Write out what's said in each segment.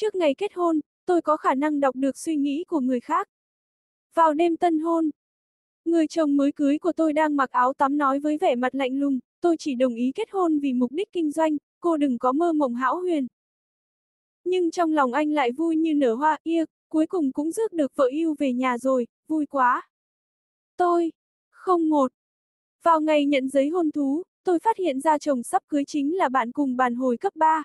Trước ngày kết hôn, tôi có khả năng đọc được suy nghĩ của người khác. Vào đêm tân hôn, người chồng mới cưới của tôi đang mặc áo tắm nói với vẻ mặt lạnh lùng, tôi chỉ đồng ý kết hôn vì mục đích kinh doanh, cô đừng có mơ mộng hão huyền. Nhưng trong lòng anh lại vui như nở hoa, ia, cuối cùng cũng rước được vợ yêu về nhà rồi, vui quá. Tôi, không một. Vào ngày nhận giấy hôn thú, tôi phát hiện ra chồng sắp cưới chính là bạn cùng bàn hồi cấp 3.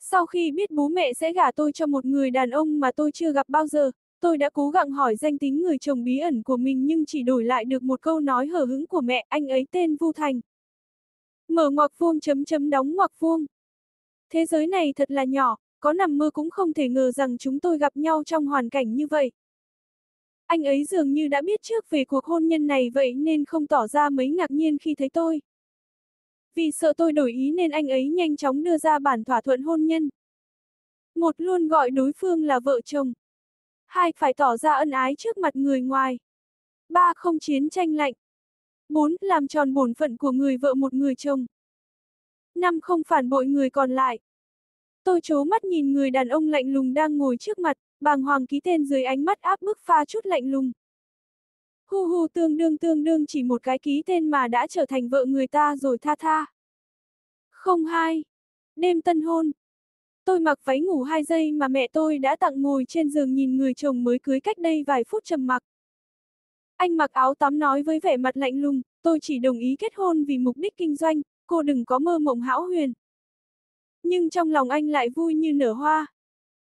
Sau khi biết bố mẹ sẽ gả tôi cho một người đàn ông mà tôi chưa gặp bao giờ, tôi đã cố gắng hỏi danh tính người chồng bí ẩn của mình nhưng chỉ đổi lại được một câu nói hở hứng của mẹ, anh ấy tên Vu Thành. Mở ngoặc vuông chấm chấm đóng ngoặc vuông. Thế giới này thật là nhỏ, có nằm mơ cũng không thể ngờ rằng chúng tôi gặp nhau trong hoàn cảnh như vậy. Anh ấy dường như đã biết trước về cuộc hôn nhân này vậy nên không tỏ ra mấy ngạc nhiên khi thấy tôi. Vì sợ tôi đổi ý nên anh ấy nhanh chóng đưa ra bản thỏa thuận hôn nhân. Một luôn gọi đối phương là vợ chồng. Hai phải tỏ ra ân ái trước mặt người ngoài. Ba không chiến tranh lạnh. Bốn làm tròn bổn phận của người vợ một người chồng. Năm không phản bội người còn lại. Tôi chố mắt nhìn người đàn ông lạnh lùng đang ngồi trước mặt, bàng hoàng ký tên dưới ánh mắt áp bức pha chút lạnh lùng. Hu hu tương đương tương đương chỉ một cái ký tên mà đã trở thành vợ người ta rồi tha tha. Không hai. Đêm tân hôn. Tôi mặc váy ngủ hai giây mà mẹ tôi đã tặng ngồi trên giường nhìn người chồng mới cưới cách đây vài phút trầm mặc. Anh mặc áo tắm nói với vẻ mặt lạnh lùng, tôi chỉ đồng ý kết hôn vì mục đích kinh doanh, cô đừng có mơ mộng hão huyền. Nhưng trong lòng anh lại vui như nở hoa.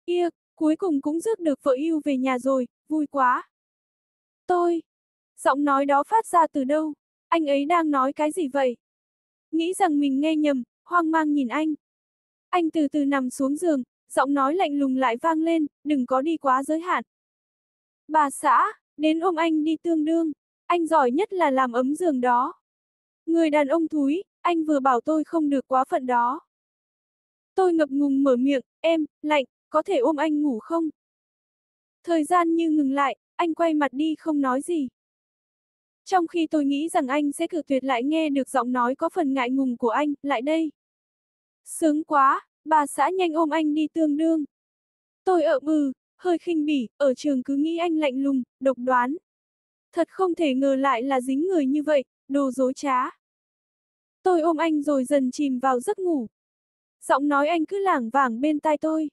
Ia, cuối cùng cũng rước được vợ yêu về nhà rồi, vui quá. Tôi. Giọng nói đó phát ra từ đâu? Anh ấy đang nói cái gì vậy? Nghĩ rằng mình nghe nhầm, hoang mang nhìn anh. Anh từ từ nằm xuống giường, giọng nói lạnh lùng lại vang lên, đừng có đi quá giới hạn. Bà xã, đến ôm anh đi tương đương, anh giỏi nhất là làm ấm giường đó. Người đàn ông thúi, anh vừa bảo tôi không được quá phận đó. Tôi ngập ngùng mở miệng, em, lạnh, có thể ôm anh ngủ không? Thời gian như ngừng lại, anh quay mặt đi không nói gì. Trong khi tôi nghĩ rằng anh sẽ cự tuyệt lại nghe được giọng nói có phần ngại ngùng của anh, lại đây. Sướng quá, bà xã nhanh ôm anh đi tương đương. Tôi ở mừ, hơi khinh bỉ, ở trường cứ nghĩ anh lạnh lùng, độc đoán. Thật không thể ngờ lại là dính người như vậy, đồ dối trá. Tôi ôm anh rồi dần chìm vào giấc ngủ. Giọng nói anh cứ lảng vảng bên tai tôi.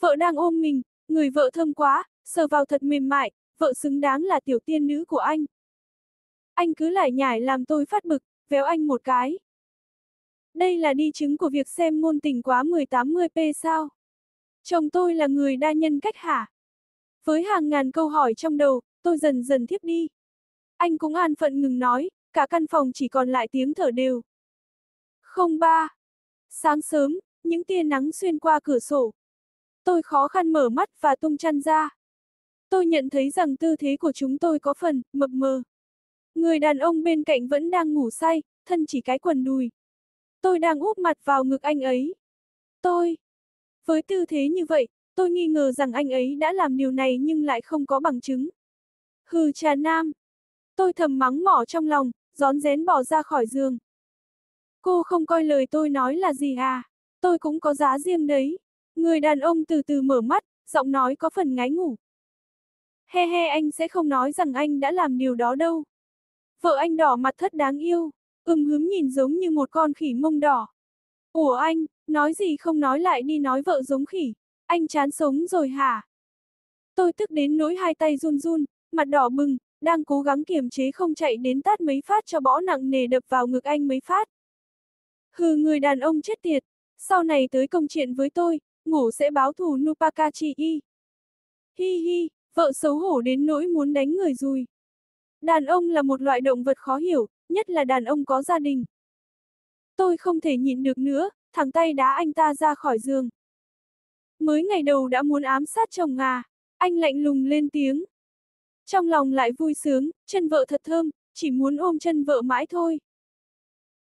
Vợ đang ôm mình, người vợ thơm quá, sờ vào thật mềm mại, vợ xứng đáng là tiểu tiên nữ của anh. Anh cứ lại nhải làm tôi phát bực, véo anh một cái. Đây là đi chứng của việc xem ngôn tình quá 1080p sao? Chồng tôi là người đa nhân cách hả? Với hàng ngàn câu hỏi trong đầu, tôi dần dần thiếp đi. Anh cũng an phận ngừng nói, cả căn phòng chỉ còn lại tiếng thở đều. Không ba. Sáng sớm, những tia nắng xuyên qua cửa sổ. Tôi khó khăn mở mắt và tung chăn ra. Tôi nhận thấy rằng tư thế của chúng tôi có phần mập mờ. Người đàn ông bên cạnh vẫn đang ngủ say, thân chỉ cái quần đùi. Tôi đang úp mặt vào ngực anh ấy. Tôi. Với tư thế như vậy, tôi nghi ngờ rằng anh ấy đã làm điều này nhưng lại không có bằng chứng. Hừ trà nam. Tôi thầm mắng mỏ trong lòng, gión rén bỏ ra khỏi giường. Cô không coi lời tôi nói là gì à? Tôi cũng có giá riêng đấy. Người đàn ông từ từ mở mắt, giọng nói có phần ngái ngủ. He he anh sẽ không nói rằng anh đã làm điều đó đâu. Vợ anh đỏ mặt thất đáng yêu, ưng hứng nhìn giống như một con khỉ mông đỏ. Ủa anh, nói gì không nói lại đi nói vợ giống khỉ, anh chán sống rồi hả? Tôi tức đến nỗi hai tay run run, mặt đỏ bừng, đang cố gắng kiềm chế không chạy đến tát mấy phát cho bõ nặng nề đập vào ngực anh mấy phát. Hừ người đàn ông chết tiệt, sau này tới công chuyện với tôi, ngủ sẽ báo thù Nupakachi y. Hi hi, vợ xấu hổ đến nỗi muốn đánh người rồi. Đàn ông là một loại động vật khó hiểu, nhất là đàn ông có gia đình. Tôi không thể nhịn được nữa, thẳng tay đá anh ta ra khỏi giường. Mới ngày đầu đã muốn ám sát chồng à, anh lạnh lùng lên tiếng. Trong lòng lại vui sướng, chân vợ thật thơm, chỉ muốn ôm chân vợ mãi thôi.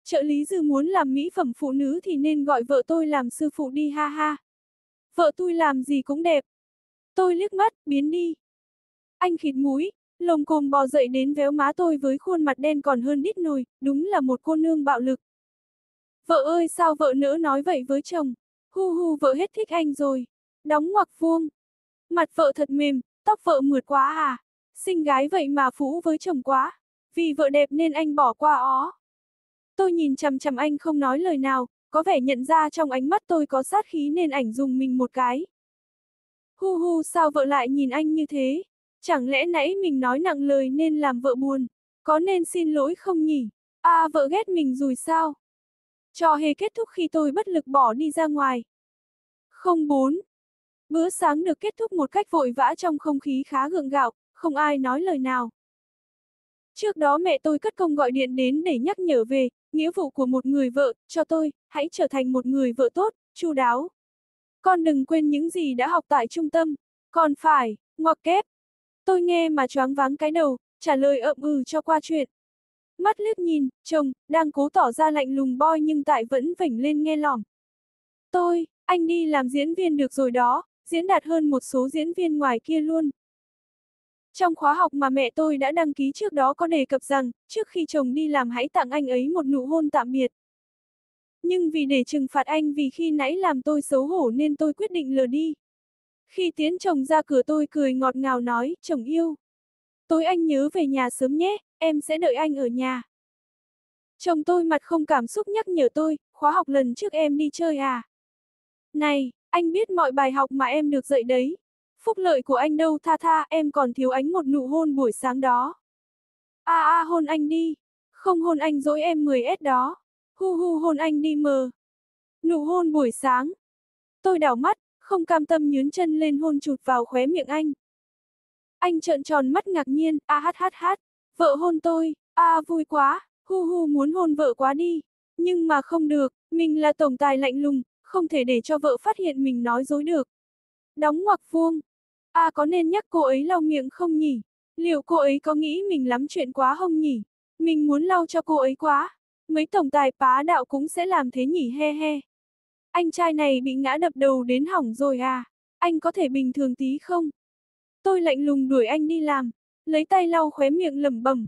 Trợ lý dư muốn làm mỹ phẩm phụ nữ thì nên gọi vợ tôi làm sư phụ đi ha ha. Vợ tôi làm gì cũng đẹp. Tôi liếc mắt, biến đi. Anh khịt mũi, lồng cồm bò dậy đến véo má tôi với khuôn mặt đen còn hơn đít nồi, đúng là một cô nương bạo lực. Vợ ơi sao vợ nỡ nói vậy với chồng? Hu hu vợ hết thích anh rồi. Đóng ngoặc vuông. Mặt vợ thật mềm, tóc vợ mượt quá à. Sinh gái vậy mà phú với chồng quá. Vì vợ đẹp nên anh bỏ qua ó. Tôi nhìn chằm chằm anh không nói lời nào, có vẻ nhận ra trong ánh mắt tôi có sát khí nên ảnh dùng mình một cái. Hu hu sao vợ lại nhìn anh như thế? Chẳng lẽ nãy mình nói nặng lời nên làm vợ buồn? Có nên xin lỗi không nhỉ? À vợ ghét mình rồi sao? Trò hề kết thúc khi tôi bất lực bỏ đi ra ngoài. Không bốn. Bữa sáng được kết thúc một cách vội vã trong không khí khá gượng gạo, không ai nói lời nào. Trước đó mẹ tôi cất công gọi điện đến để nhắc nhở về, nghĩa vụ của một người vợ, cho tôi, hãy trở thành một người vợ tốt, chu đáo. Con đừng quên những gì đã học tại trung tâm, còn phải, ngoặc kép. Tôi nghe mà choáng váng cái đầu, trả lời ậm ừ cho qua chuyện. Mắt liếc nhìn, chồng, đang cố tỏ ra lạnh lùng boy nhưng tại vẫn vểnh lên nghe lỏm. Tôi, anh đi làm diễn viên được rồi đó, diễn đạt hơn một số diễn viên ngoài kia luôn. Trong khóa học mà mẹ tôi đã đăng ký trước đó có đề cập rằng, trước khi chồng đi làm hãy tặng anh ấy một nụ hôn tạm biệt. Nhưng vì để trừng phạt anh vì khi nãy làm tôi xấu hổ nên tôi quyết định lờ đi. Khi tiến chồng ra cửa tôi cười ngọt ngào nói, chồng yêu. Tối anh nhớ về nhà sớm nhé, em sẽ đợi anh ở nhà. Chồng tôi mặt không cảm xúc nhắc nhở tôi, khóa học lần trước em đi chơi à. Này, anh biết mọi bài học mà em được dạy đấy. Phúc lợi của anh đâu tha tha, em còn thiếu ánh một nụ hôn buổi sáng đó. A à, a à, hôn anh đi. Không hôn anh dỗi em 10S đó. Hu hu hôn anh đi mờ. Nụ hôn buổi sáng. Tôi đảo mắt, không cam tâm nhướn chân lên hôn chụt vào khóe miệng anh. Anh trợn tròn mắt ngạc nhiên, a hát hát hát. Vợ hôn tôi, a vui quá, hu hu muốn hôn vợ quá đi. Nhưng mà không được, mình là tổng tài lạnh lùng, không thể để cho vợ phát hiện mình nói dối được. Đóng ngoặc vuông. A có nên nhắc cô ấy lau miệng không nhỉ? Liệu cô ấy có nghĩ mình lắm chuyện quá không nhỉ? Mình muốn lau cho cô ấy quá. Mấy tổng tài bá đạo cũng sẽ làm thế nhỉ he he. Anh trai này bị ngã đập đầu đến hỏng rồi à? Anh có thể bình thường tí không? Tôi lạnh lùng đuổi anh đi làm, lấy tay lau khóe miệng lẩm bẩm.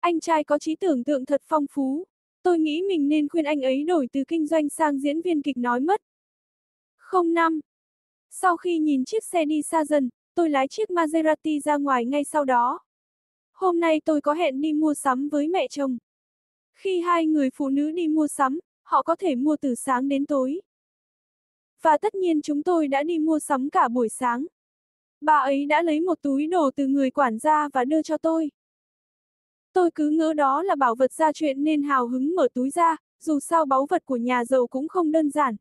Anh trai có trí tưởng tượng thật phong phú. Tôi nghĩ mình nên khuyên anh ấy đổi từ kinh doanh sang diễn viên kịch nói mất. Không năm. Sau khi nhìn chiếc xe đi xa dần, tôi lái chiếc Maserati ra ngoài ngay sau đó. Hôm nay tôi có hẹn đi mua sắm với mẹ chồng. Khi hai người phụ nữ đi mua sắm, họ có thể mua từ sáng đến tối. Và tất nhiên chúng tôi đã đi mua sắm cả buổi sáng. Bà ấy đã lấy một túi đồ từ người quản gia và đưa cho tôi. Tôi cứ ngỡ đó là bảo vật gia chuyện nên hào hứng mở túi ra, dù sao báu vật của nhà giàu cũng không đơn giản.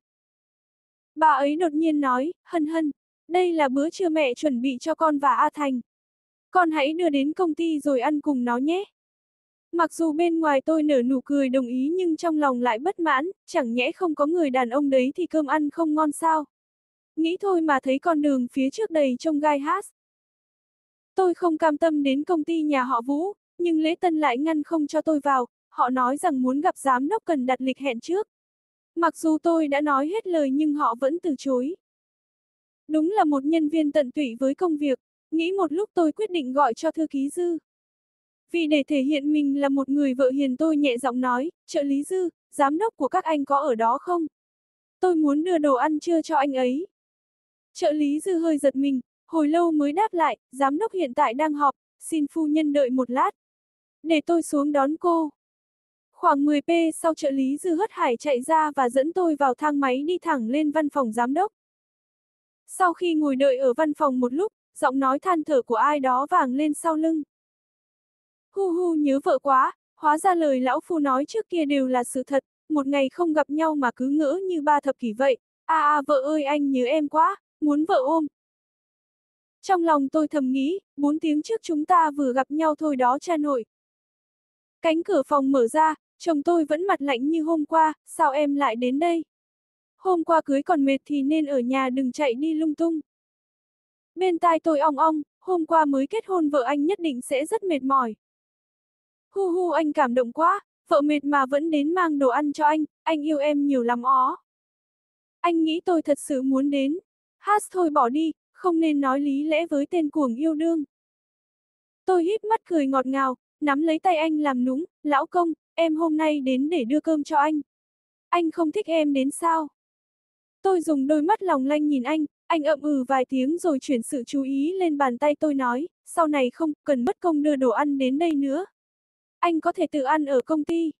Bà ấy đột nhiên nói, hân hân, đây là bữa trưa mẹ chuẩn bị cho con và A Thành. Con hãy đưa đến công ty rồi ăn cùng nó nhé. Mặc dù bên ngoài tôi nở nụ cười đồng ý nhưng trong lòng lại bất mãn, chẳng nhẽ không có người đàn ông đấy thì cơm ăn không ngon sao. Nghĩ thôi mà thấy con đường phía trước đầy trông gai hát. Tôi không cam tâm đến công ty nhà họ Vũ, nhưng lễ tân lại ngăn không cho tôi vào, họ nói rằng muốn gặp giám đốc cần đặt lịch hẹn trước. Mặc dù tôi đã nói hết lời nhưng họ vẫn từ chối. Đúng là một nhân viên tận tụy với công việc, nghĩ một lúc tôi quyết định gọi cho thư ký Dư. Vì để thể hiện mình là một người vợ hiền tôi nhẹ giọng nói, trợ lý Dư, giám đốc của các anh có ở đó không? Tôi muốn đưa đồ ăn trưa cho anh ấy. Trợ lý Dư hơi giật mình, hồi lâu mới đáp lại, giám đốc hiện tại đang họp, xin phu nhân đợi một lát. Để tôi xuống đón cô. Khoảng 10p sau trợ lý Dư hất hải chạy ra và dẫn tôi vào thang máy đi thẳng lên văn phòng giám đốc. Sau khi ngồi đợi ở văn phòng một lúc, giọng nói than thở của ai đó vàng lên sau lưng. Hu hu nhớ vợ quá, hóa ra lời lão phu nói trước kia đều là sự thật, một ngày không gặp nhau mà cứ ngỡ như ba thập kỷ vậy. À à vợ ơi anh nhớ em quá, muốn vợ ôm. Trong lòng tôi thầm nghĩ, bốn tiếng trước chúng ta vừa gặp nhau thôi đó cha nội. Cánh cửa phòng mở ra, chồng tôi vẫn mặt lạnh như hôm qua, sao em lại đến đây? Hôm qua cưới còn mệt thì nên ở nhà đừng chạy đi lung tung. Bên tai tôi ong ong, hôm qua mới kết hôn vợ anh nhất định sẽ rất mệt mỏi. Hu hu anh cảm động quá, vợ mệt mà vẫn đến mang đồ ăn cho anh, anh yêu em nhiều lắm ó. Anh nghĩ tôi thật sự muốn đến. Hát thôi bỏ đi, không nên nói lý lẽ với tên cuồng yêu đương. Tôi híp mắt cười ngọt ngào, nắm lấy tay anh làm nũng, lão công, em hôm nay đến để đưa cơm cho anh. Anh không thích em đến sao? Tôi dùng đôi mắt lòng lanh nhìn anh, anh ậm ừ vài tiếng rồi chuyển sự chú ý lên bàn tay tôi nói, sau này không cần mất công đưa đồ ăn đến đây nữa. Anh có thể tự ăn ở công ty.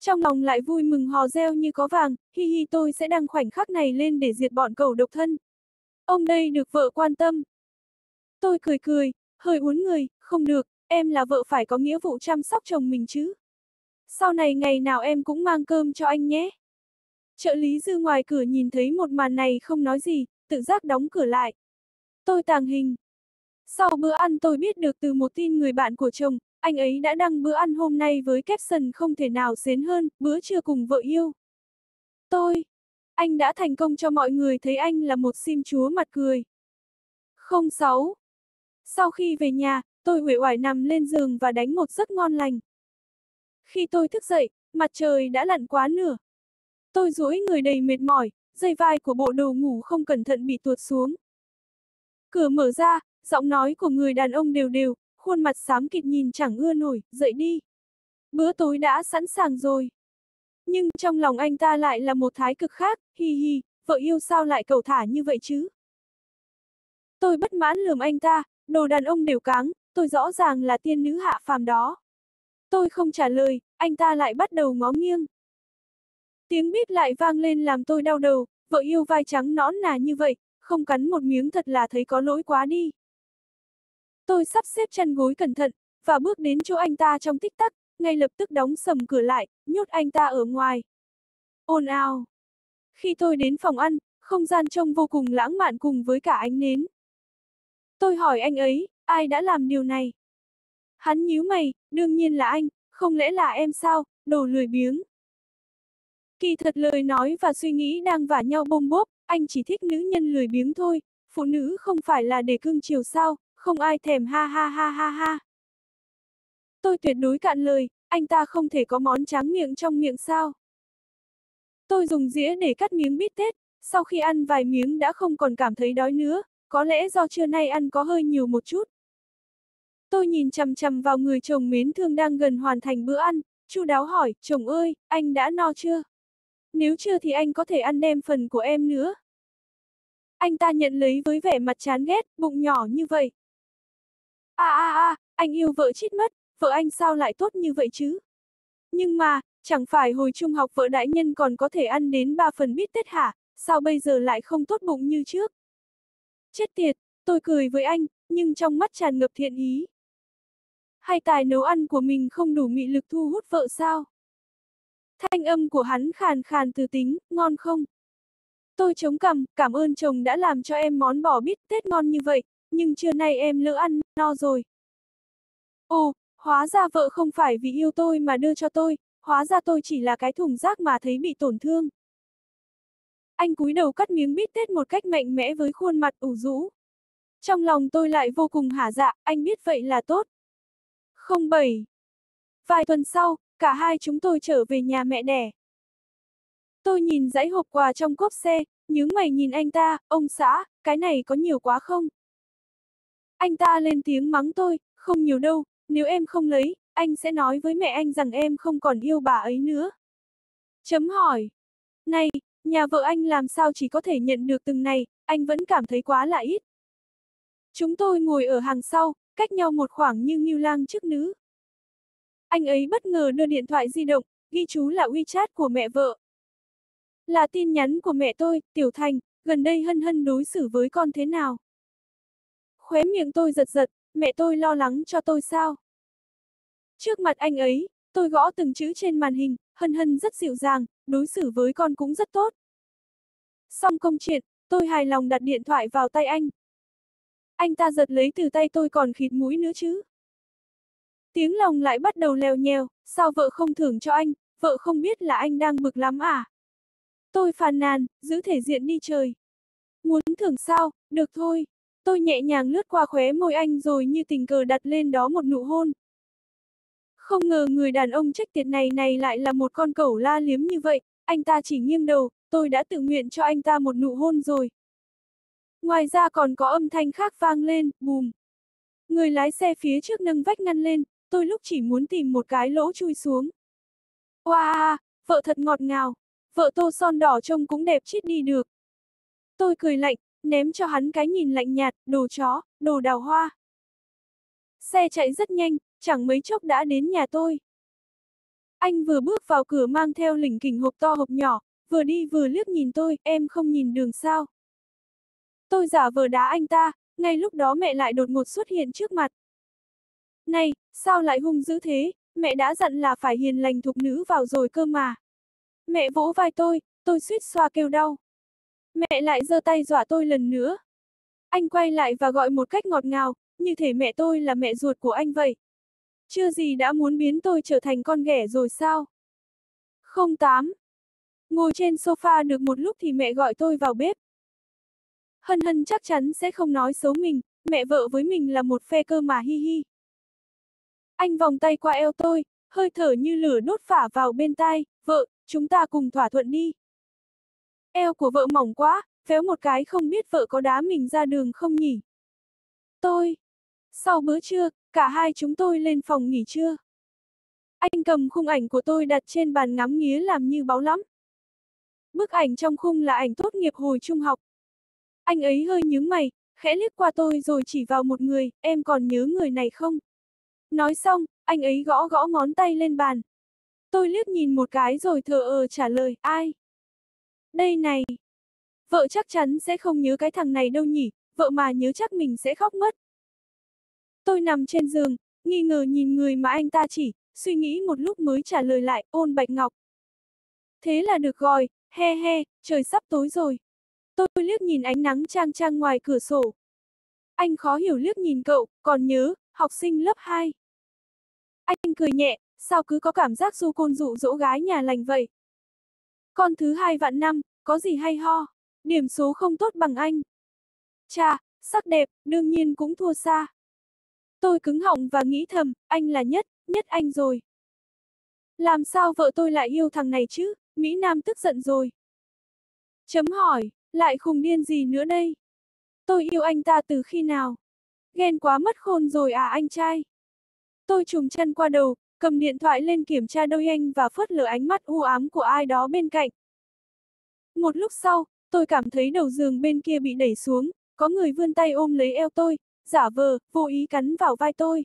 Trong lòng lại vui mừng hò reo như có vàng, hi hi tôi sẽ đăng khoảnh khắc này lên để diệt bọn cầu độc thân. Ông đây được vợ quan tâm. Tôi cười cười, hơi uốn người, không được, em là vợ phải có nghĩa vụ chăm sóc chồng mình chứ. Sau này ngày nào em cũng mang cơm cho anh nhé. Trợ lý dư ngoài cửa nhìn thấy một màn này không nói gì, tự giác đóng cửa lại. Tôi tàng hình. Sau bữa ăn tôi biết được từ một tin người bạn của chồng, anh ấy đã đăng bữa ăn hôm nay với caption không thể nào xến hơn, bữa trưa cùng vợ yêu. Tôi, anh đã thành công cho mọi người thấy anh là một sim chúa mặt cười. 06. Sau khi về nhà, tôi uể oải nằm lên giường và đánh một giấc ngon lành. Khi tôi thức dậy, mặt trời đã lặn quá nửa. Tôi duỗi người đầy mệt mỏi, dây vai của bộ đồ ngủ không cẩn thận bị tuột xuống. Cửa mở ra, giọng nói của người đàn ông đều đều, khuôn mặt xám kịt nhìn chẳng ưa nổi, dậy đi. Bữa tối đã sẵn sàng rồi. Nhưng trong lòng anh ta lại là một thái cực khác, hi hi, vợ yêu sao lại cầu thả như vậy chứ? Tôi bất mãn lườm anh ta, đồ đàn ông đều cáng, tôi rõ ràng là tiên nữ hạ phàm đó. Tôi không trả lời, anh ta lại bắt đầu ngó nghiêng. Tiếng bíp lại vang lên làm tôi đau đầu, vợ yêu vai trắng nõn nà như vậy, không cắn một miếng thật là thấy có lỗi quá đi. Tôi sắp xếp chân gối cẩn thận, và bước đến chỗ anh ta trong tích tắc, ngay lập tức đóng sầm cửa lại, nhốt anh ta ở ngoài. Ồn ào. Khi tôi đến phòng ăn, không gian trông vô cùng lãng mạn cùng với cả ánh nến. Tôi hỏi anh ấy, ai đã làm điều này? Hắn nhíu mày, đương nhiên là anh, không lẽ là em sao, đồ lười biếng. Kỳ thật lời nói và suy nghĩ đang vả nhau bông bốp, anh chỉ thích nữ nhân lười biếng thôi, phụ nữ không phải là để cưng chiều sao, không ai thèm ha ha ha ha ha. Tôi tuyệt đối cạn lời, anh ta không thể có món tráng miệng trong miệng sao. Tôi dùng dĩa để cắt miếng bít tết, sau khi ăn vài miếng đã không còn cảm thấy đói nữa, có lẽ do trưa nay ăn có hơi nhiều một chút. Tôi nhìn chằm chằm vào người chồng mến thương đang gần hoàn thành bữa ăn, chu đáo hỏi, chồng ơi, anh đã no chưa? Nếu chưa thì anh có thể ăn đem phần của em nữa. Anh ta nhận lấy với vẻ mặt chán ghét, bụng nhỏ như vậy. A a a, anh yêu vợ chết mất, vợ anh sao lại tốt như vậy chứ? Nhưng mà, chẳng phải hồi trung học vợ đại nhân còn có thể ăn đến ba phần bít tết hả, sao bây giờ lại không tốt bụng như trước? Chết tiệt, tôi cười với anh, nhưng trong mắt tràn ngập thiện ý. Hay tài nấu ăn của mình không đủ mị lực thu hút vợ sao? Thanh âm của hắn khàn khàn từ tính, ngon không? Tôi chống cằm, cảm ơn chồng đã làm cho em món bò bít tết ngon như vậy, nhưng trưa nay em lỡ ăn, no rồi. Ồ, hóa ra vợ không phải vì yêu tôi mà đưa cho tôi, hóa ra tôi chỉ là cái thùng rác mà thấy bị tổn thương. Anh cúi đầu cắt miếng bít tết một cách mạnh mẽ với khuôn mặt ủ rũ. Trong lòng tôi lại vô cùng hả dạ, anh biết vậy là tốt. Không bảy. Vài tuần sau, cả hai chúng tôi trở về nhà mẹ đẻ. Tôi nhìn dãy hộp quà trong cốp xe, nhướng mày nhìn anh ta, ông xã, cái này có nhiều quá không? Anh ta lên tiếng mắng tôi, không nhiều đâu, nếu em không lấy, anh sẽ nói với mẹ anh rằng em không còn yêu bà ấy nữa. Chấm hỏi. Này, nhà vợ anh làm sao chỉ có thể nhận được từng này, anh vẫn cảm thấy quá là ít. Chúng tôi ngồi ở hàng sau, cách nhau một khoảng như nghiêu lang trước nữ. Anh ấy bất ngờ đưa điện thoại di động, ghi chú là WeChat của mẹ vợ. Là tin nhắn của mẹ tôi, Tiểu Thành, gần đây hân hân đối xử với con thế nào? Khóe miệng tôi giật giật, mẹ tôi lo lắng cho tôi sao? Trước mặt anh ấy, tôi gõ từng chữ trên màn hình, hân hân rất dịu dàng, đối xử với con cũng rất tốt. Xong công chuyện, tôi hài lòng đặt điện thoại vào tay anh. Anh ta giật lấy từ tay tôi còn khịt mũi nữa chứ. Tiếng lòng lại bắt đầu lèo nhèo, sao vợ không thưởng cho anh, vợ không biết là anh đang bực lắm à? Tôi phàn nàn, giữ thể diện đi trời. Muốn thưởng sao, được thôi. Tôi nhẹ nhàng lướt qua khóe môi anh rồi như tình cờ đặt lên đó một nụ hôn. Không ngờ người đàn ông trách tiệt này này lại là một con cẩu la liếm như vậy, anh ta chỉ nghiêng đầu, tôi đã tự nguyện cho anh ta một nụ hôn rồi. Ngoài ra còn có âm thanh khác vang lên, bùm. Người lái xe phía trước nâng vách ngăn lên, tôi lúc chỉ muốn tìm một cái lỗ chui xuống. Wow, vợ thật ngọt ngào, vợ tô son đỏ trông cũng đẹp chết đi được. Tôi cười lạnh, ném cho hắn cái nhìn lạnh nhạt, đồ chó, đồ đào hoa. Xe chạy rất nhanh, chẳng mấy chốc đã đến nhà tôi. Anh vừa bước vào cửa mang theo lỉnh kỉnh hộp to hộp nhỏ, vừa đi vừa liếc nhìn tôi, em không nhìn đường sao. Tôi giả vờ đá anh ta, ngay lúc đó mẹ lại đột ngột xuất hiện trước mặt. Này, sao lại hung dữ thế, mẹ đã dặn là phải hiền lành thục nữ vào rồi cơ mà. Mẹ vỗ vai tôi, tôi suýt xoa kêu đau. Mẹ lại giơ tay dọa tôi lần nữa. Anh quay lại và gọi một cách ngọt ngào, như thể mẹ tôi là mẹ ruột của anh vậy. Chưa gì đã muốn biến tôi trở thành con ghẻ rồi sao? 08. Ngồi trên sofa được một lúc thì mẹ gọi tôi vào bếp. Hân hân chắc chắn sẽ không nói xấu mình, mẹ vợ với mình là một phe cơ mà hi hi. Anh vòng tay qua eo tôi, hơi thở như lửa đốt phả vào bên tai, vợ, chúng ta cùng thỏa thuận đi. Eo của vợ mỏng quá, véo một cái không biết vợ có đá mình ra đường không nhỉ. Tôi. Sau bữa trưa, cả hai chúng tôi lên phòng nghỉ trưa. Anh cầm khung ảnh của tôi đặt trên bàn ngắm nghía làm như báo lắm. Bức ảnh trong khung là ảnh tốt nghiệp hồi trung học. Anh ấy hơi nhướng mày, khẽ liếc qua tôi rồi chỉ vào một người, em còn nhớ người này không? Nói xong, anh ấy gõ gõ ngón tay lên bàn. Tôi liếc nhìn một cái rồi thờ ờ trả lời, ai? Đây này. Vợ chắc chắn sẽ không nhớ cái thằng này đâu nhỉ, vợ mà nhớ chắc mình sẽ khóc mất. Tôi nằm trên giường, nghi ngờ nhìn người mà anh ta chỉ, suy nghĩ một lúc mới trả lời lại, ôn bạch ngọc. Thế là được rồi, he he, trời sắp tối rồi. Tôi liếc nhìn ánh nắng trang trang ngoài cửa sổ. Anh khó hiểu liếc nhìn cậu, còn nhớ, học sinh lớp 2. Anh cười nhẹ, sao cứ có cảm giác du côn dụ dỗ gái nhà lành vậy? Con thứ hai vạn năm, có gì hay ho? Điểm số không tốt bằng anh. Chà, sắc đẹp, đương nhiên cũng thua xa. Tôi cứng họng và nghĩ thầm, anh là nhất, nhất anh rồi. Làm sao vợ tôi lại yêu thằng này chứ? Mỹ Nam tức giận rồi. Chấm hỏi, lại khùng điên gì nữa đây? Tôi yêu anh ta từ khi nào? Ghen quá mất khôn rồi à anh trai? Tôi trùng chân qua đầu, cầm điện thoại lên kiểm tra đôi anh và phớt lờ ánh mắt u ám của ai đó bên cạnh. Một lúc sau, tôi cảm thấy đầu giường bên kia bị đẩy xuống, có người vươn tay ôm lấy eo tôi, giả vờ, vô ý cắn vào vai tôi.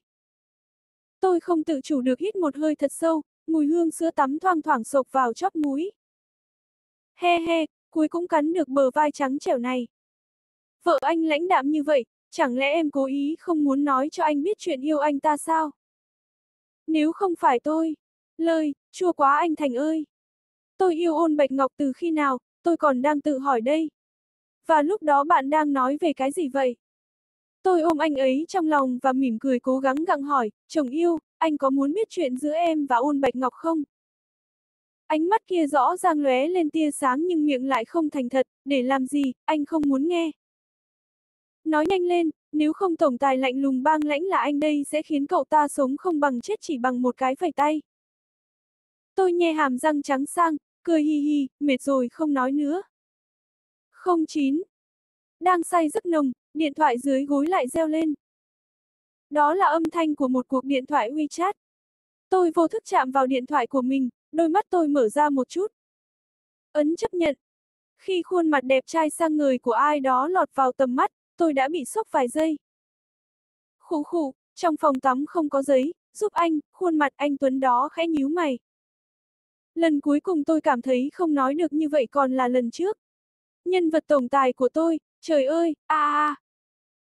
Tôi không tự chủ được hít một hơi thật sâu, mùi hương sữa tắm thoang thoảng sộc vào chóp mũi. He he, cuối cũng cắn được bờ vai trắng trẻo này. Vợ anh lãnh đạm như vậy, chẳng lẽ em cố ý không muốn nói cho anh biết chuyện yêu anh ta sao? Nếu không phải tôi, lời, chua quá anh Thành ơi. Tôi yêu ôn bạch ngọc từ khi nào, tôi còn đang tự hỏi đây. Và lúc đó bạn đang nói về cái gì vậy? Tôi ôm anh ấy trong lòng và mỉm cười cố gắng gặng hỏi, chồng yêu, anh có muốn biết chuyện giữa em và ôn bạch ngọc không? Ánh mắt kia rõ ràng lóe lên tia sáng nhưng miệng lại không thành thật, để làm gì, anh không muốn nghe. Nói nhanh lên, nếu không tổng tài lạnh lùng bang lãnh là anh đây sẽ khiến cậu ta sống không bằng chết chỉ bằng một cái phẩy tay. Tôi nhe hàm răng trắng sang, cười hi hi, mệt rồi không nói nữa. 09. Đang say giấc nồng, điện thoại dưới gối lại reo lên. Đó là âm thanh của một cuộc điện thoại WeChat. Tôi vô thức chạm vào điện thoại của mình, đôi mắt tôi mở ra một chút. Ấn chấp nhận. Khi khuôn mặt đẹp trai sang người của ai đó lọt vào tầm mắt, tôi đã bị sốc vài giây. Khủ khủ, trong phòng tắm không có giấy, giúp anh, khuôn mặt anh Tuấn đó khẽ nhíu mày. Lần cuối cùng tôi cảm thấy không nói được như vậy còn là lần trước. Nhân vật tổng tài của tôi, trời ơi, a à, a.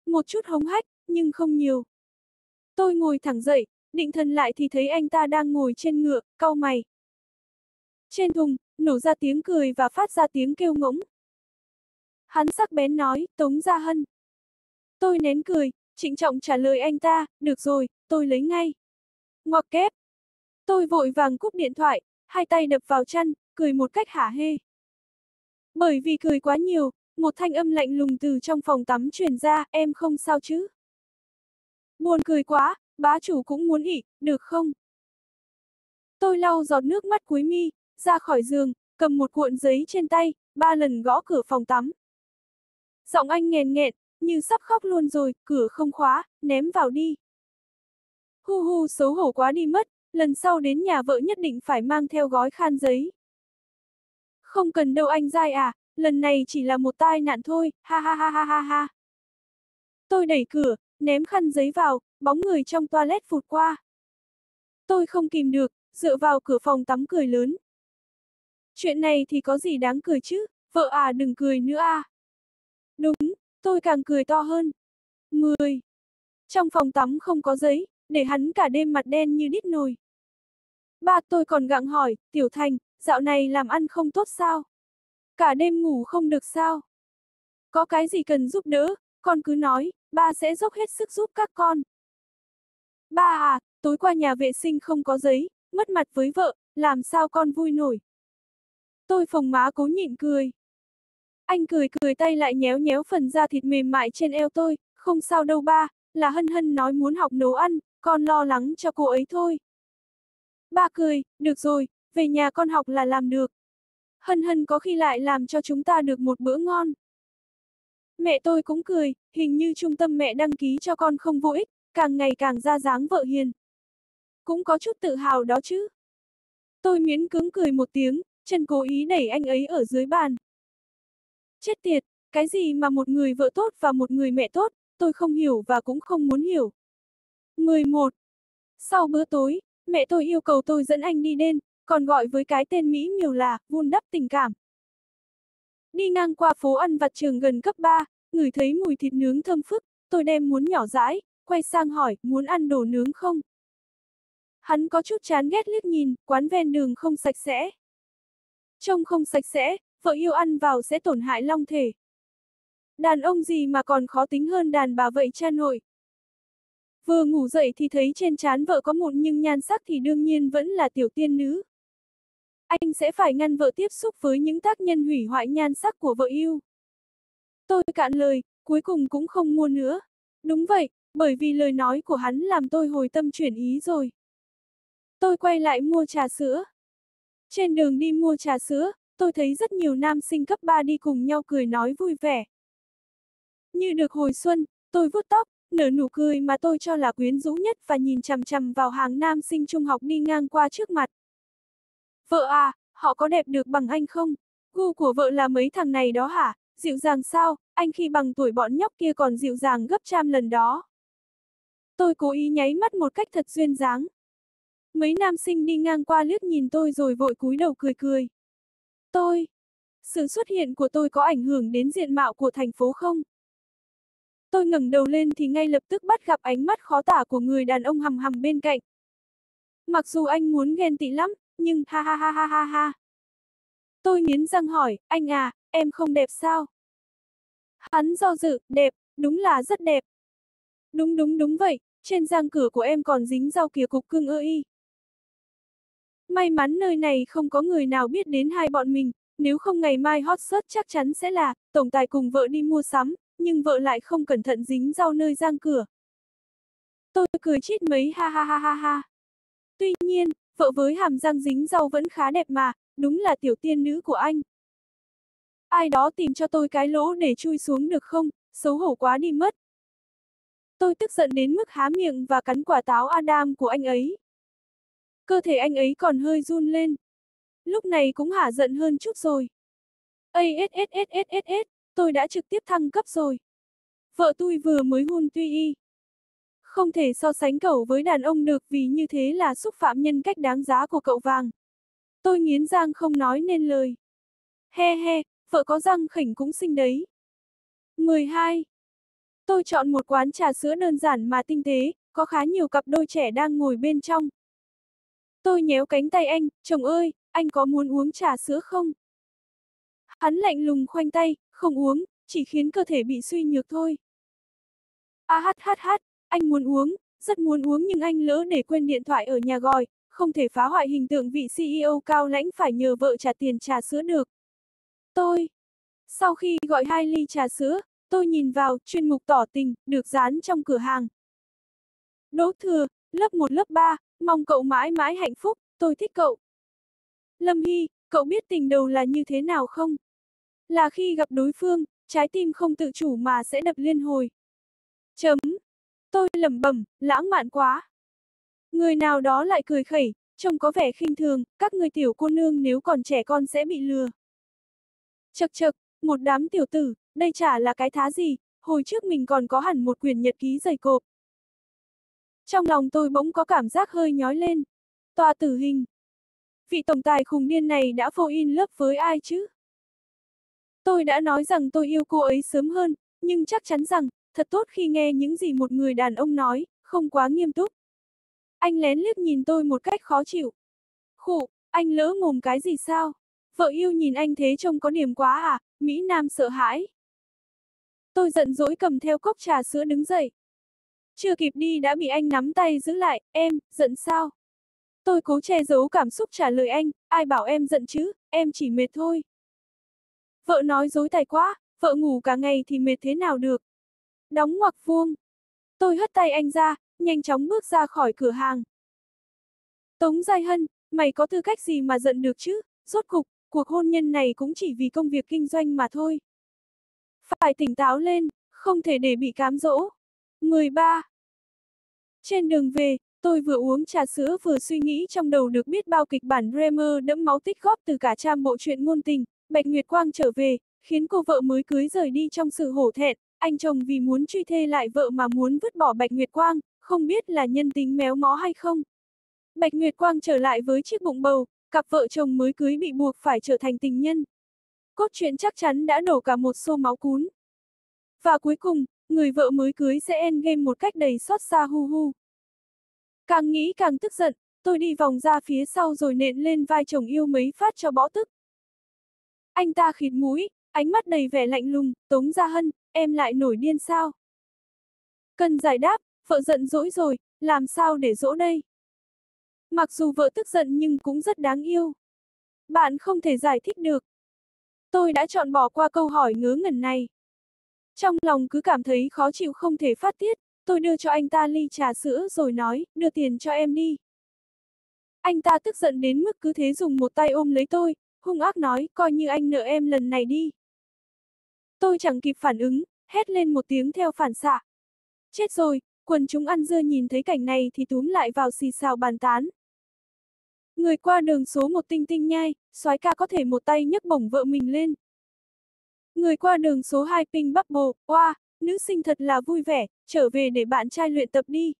Một chút hống hách, nhưng không nhiều. Tôi ngồi thẳng dậy, định thần lại thì thấy anh ta đang ngồi trên ngựa, cau mày. Trên thùng, nổ ra tiếng cười và phát ra tiếng kêu ngỗng. Hắn sắc bén nói, Tống Gia Hân. Tôi nén cười, trịnh trọng trả lời anh ta, được rồi, tôi lấy ngay. Ngoặc kép. Tôi vội vàng cúp điện thoại, hai tay đập vào chăn, cười một cách hả hê. Bởi vì cười quá nhiều, một thanh âm lạnh lùng từ trong phòng tắm truyền ra, em không sao chứ? Buồn cười quá, bá chủ cũng muốn ỉ, được không? Tôi lau giọt nước mắt cuối mi, ra khỏi giường, cầm một cuộn giấy trên tay, ba lần gõ cửa phòng tắm. Giọng anh nghèn nghẹn, như sắp khóc luôn rồi, cửa không khóa, ném vào đi. Hu hu xấu hổ quá đi mất, lần sau đến nhà vợ nhất định phải mang theo gói khan giấy. Không cần đâu anh dai à, lần này chỉ là một tai nạn thôi, ha ha ha ha ha ha. Tôi đẩy cửa, ném khăn giấy vào, bóng người trong toilet phụt qua. Tôi không kìm được, dựa vào cửa phòng tắm cười lớn. Chuyện này thì có gì đáng cười chứ, vợ à đừng cười nữa à. Đúng, tôi càng cười to hơn. 10. Trong phòng tắm không có giấy, để hắn cả đêm mặt đen như đít nồi. Ba tôi còn gặng hỏi, Tiểu Thành, dạo này làm ăn không tốt sao? Cả đêm ngủ không được sao? Có cái gì cần giúp đỡ, con cứ nói, ba sẽ dốc hết sức giúp các con. Ba à, tối qua nhà vệ sinh không có giấy, mất mặt với vợ, làm sao con vui nổi. Tôi phồng má cố nhịn cười. Anh cười cười tay lại nhéo nhéo phần da thịt mềm mại trên eo tôi, không sao đâu ba, là hân hân nói muốn học nấu ăn, con lo lắng cho cô ấy thôi. Ba cười, được rồi, về nhà con học là làm được. Hân hân có khi lại làm cho chúng ta được một bữa ngon. Mẹ tôi cũng cười, hình như trung tâm mẹ đăng ký cho con không vô ích, càng ngày càng ra dáng vợ hiền. Cũng có chút tự hào đó chứ. Tôi miễn cưỡng cười một tiếng, chân cố ý đẩy anh ấy ở dưới bàn. Chết tiệt, cái gì mà một người vợ tốt và một người mẹ tốt, tôi không hiểu và cũng không muốn hiểu. 11. Sau bữa tối, mẹ tôi yêu cầu tôi dẫn anh đi đêm, còn gọi với cái tên Mỹ miều là vun đắp tình cảm. Đi ngang qua phố ăn vặt trường gần cấp 3, ngửi thấy mùi thịt nướng thơm phức, tôi đem muốn nhỏ rãi, quay sang hỏi, muốn ăn đồ nướng không? Hắn có chút chán ghét liếc nhìn, quán ven đường không sạch sẽ. Trông không sạch sẽ, vợ yêu ăn vào sẽ tổn hại long thể. Đàn ông gì mà còn khó tính hơn đàn bà vậy cha nội. Vừa ngủ dậy thì thấy trên trán vợ có mụn nhưng nhan sắc thì đương nhiên vẫn là tiểu tiên nữ. Anh sẽ phải ngăn vợ tiếp xúc với những tác nhân hủy hoại nhan sắc của vợ yêu. Tôi cạn lời, cuối cùng cũng không mua nữa. Đúng vậy, bởi vì lời nói của hắn làm tôi hồi tâm chuyển ý rồi. Tôi quay lại mua trà sữa. Trên đường đi mua trà sữa, tôi thấy rất nhiều nam sinh cấp 3 đi cùng nhau cười nói vui vẻ. Như được hồi xuân, tôi vuốt tóc, nở nụ cười mà tôi cho là quyến rũ nhất và nhìn chằm chằm vào hàng nam sinh trung học đi ngang qua trước mặt. Vợ à, họ có đẹp được bằng anh không? Gu của vợ là mấy thằng này đó hả? Dịu dàng sao, anh khi bằng tuổi bọn nhóc kia còn dịu dàng gấp trăm lần đó. Tôi cố ý nháy mắt một cách thật duyên dáng. Mấy nam sinh đi ngang qua liếc nhìn tôi rồi vội cúi đầu cười cười. Tôi. Sự xuất hiện của tôi có ảnh hưởng đến diện mạo của thành phố không? Tôi ngẩng đầu lên thì ngay lập tức bắt gặp ánh mắt khó tả của người đàn ông hầm hầm bên cạnh. Mặc dù anh muốn ghen tị lắm, nhưng ha ha ha ha ha ha. Tôi nghiến răng hỏi, anh à, em không đẹp sao? Hắn do dự, đẹp, đúng là rất đẹp. Đúng đúng đúng vậy, trên răng cửa của em còn dính rau kìa cục cưng ơ y. May mắn nơi này không có người nào biết đến hai bọn mình, nếu không ngày mai hot search chắc chắn sẽ là, tổng tài cùng vợ đi mua sắm, nhưng vợ lại không cẩn thận dính rau nơi giang cửa. Tôi cười chít mấy ha ha ha ha ha. Tuy nhiên, vợ với hàm răng dính rau vẫn khá đẹp mà, đúng là tiểu tiên nữ của anh. Ai đó tìm cho tôi cái lỗ để chui xuống được không, xấu hổ quá đi mất. Tôi tức giận đến mức há miệng và cắn quả táo Adam của anh ấy. Cơ thể anh ấy còn hơi run lên. Lúc này cũng hả giận hơn chút rồi. ASSSSSS, tôi đã trực tiếp thăng cấp rồi. Vợ tôi vừa mới hôn tuy y. Không thể so sánh cậu với đàn ông được vì như thế là xúc phạm nhân cách đáng giá của cậu vàng. Tôi nghiến răng không nói nên lời. He he, vợ có răng khỉnh cũng xinh đấy. 12. Tôi chọn một quán trà sữa đơn giản mà tinh tế, có khá nhiều cặp đôi trẻ đang ngồi bên trong. Tôi nhéo cánh tay anh, chồng ơi, anh có muốn uống trà sữa không? Hắn lạnh lùng khoanh tay, không uống, chỉ khiến cơ thể bị suy nhược thôi. A hát hát hát, anh muốn uống, rất muốn uống nhưng anh lỡ để quên điện thoại ở nhà gọi, không thể phá hoại hình tượng vị CEO cao lãnh phải nhờ vợ trả tiền trà sữa được. Tôi. Sau khi gọi hai ly trà sữa, tôi nhìn vào chuyên mục tỏ tình, được dán trong cửa hàng. Đỗ thừa, lớp 1 lớp 3, mong cậu mãi mãi hạnh phúc, tôi thích cậu. Lâm Hy, cậu biết tình đầu là như thế nào không? Là khi gặp đối phương, trái tim không tự chủ mà sẽ đập liên hồi. Chấm. Tôi lẩm bẩm, lãng mạn quá. Người nào đó lại cười khẩy, trông có vẻ khinh thường, các người tiểu cô nương nếu còn trẻ con sẽ bị lừa. Chật chật, một đám tiểu tử, đây chả là cái thá gì, hồi trước mình còn có hẳn một quyển nhật ký dày cộp. Trong lòng tôi bỗng có cảm giác hơi nhói lên. Tòa tử hình. Vị tổng tài khùng điên này đã vô in lớp với ai chứ? Tôi đã nói rằng tôi yêu cô ấy sớm hơn, nhưng chắc chắn rằng, thật tốt khi nghe những gì một người đàn ông nói, không quá nghiêm túc. Anh lén liếc nhìn tôi một cách khó chịu. Khụ, anh lỡ mồm cái gì sao? Vợ yêu nhìn anh thế trông có niềm quá à, Mỹ Nam sợ hãi. Tôi giận dỗi cầm theo cốc trà sữa đứng dậy. Chưa kịp đi đã bị anh nắm tay giữ lại, em, giận sao? Tôi cố che giấu cảm xúc trả lời anh, ai bảo em giận chứ, em chỉ mệt thôi. Vợ nói dối tài quá, vợ ngủ cả ngày thì mệt thế nào được. Đóng ngoặc vuông. Tôi hất tay anh ra, nhanh chóng bước ra khỏi cửa hàng. Tống Giai Hân, mày có tư cách gì mà giận được chứ, rốt cục, cuộc hôn nhân này cũng chỉ vì công việc kinh doanh mà thôi. Phải tỉnh táo lên, không thể để bị cám dỗ. 13. Trên đường về, tôi vừa uống trà sữa vừa suy nghĩ trong đầu được biết bao kịch bản dreamer đẫm máu tích góp từ cả trăm bộ truyện ngôn tình, Bạch Nguyệt Quang trở về, khiến cô vợ mới cưới rời đi trong sự hổ thẹn, anh chồng vì muốn truy thê lại vợ mà muốn vứt bỏ Bạch Nguyệt Quang, không biết là nhân tính méo mó hay không. Bạch Nguyệt Quang trở lại với chiếc bụng bầu, cặp vợ chồng mới cưới bị buộc phải trở thành tình nhân. Cốt truyện chắc chắn đã đổ cả một xô máu cún. Và cuối cùng, người vợ mới cưới sẽ end game một cách đầy xót xa hu hu. Càng nghĩ càng tức giận, tôi đi vòng ra phía sau rồi nện lên vai chồng yêu mấy phát cho bõ tức. Anh ta khịt mũi, ánh mắt đầy vẻ lạnh lùng, Tống Gia Hân, em lại nổi điên sao? Cần giải đáp, vợ giận dỗi rồi, làm sao để dỗ đây? Mặc dù vợ tức giận nhưng cũng rất đáng yêu. Bạn không thể giải thích được. Tôi đã chọn bỏ qua câu hỏi ngớ ngẩn này. Trong lòng cứ cảm thấy khó chịu không thể phát tiết, tôi đưa cho anh ta ly trà sữa rồi nói, đưa tiền cho em đi. Anh ta tức giận đến mức cứ thế dùng một tay ôm lấy tôi, hung ác nói, coi như anh nợ em lần này đi. Tôi chẳng kịp phản ứng, hét lên một tiếng theo phản xạ. Chết rồi, quần chúng ăn dưa nhìn thấy cảnh này thì túm lại vào xì xào bàn tán. Người qua đường số một tinh tinh nhai, soái ca có thể một tay nhấc bổng vợ mình lên. Người qua đường số 2 ping bắc bộ, oa, nữ sinh thật là vui vẻ, trở về để bạn trai luyện tập đi.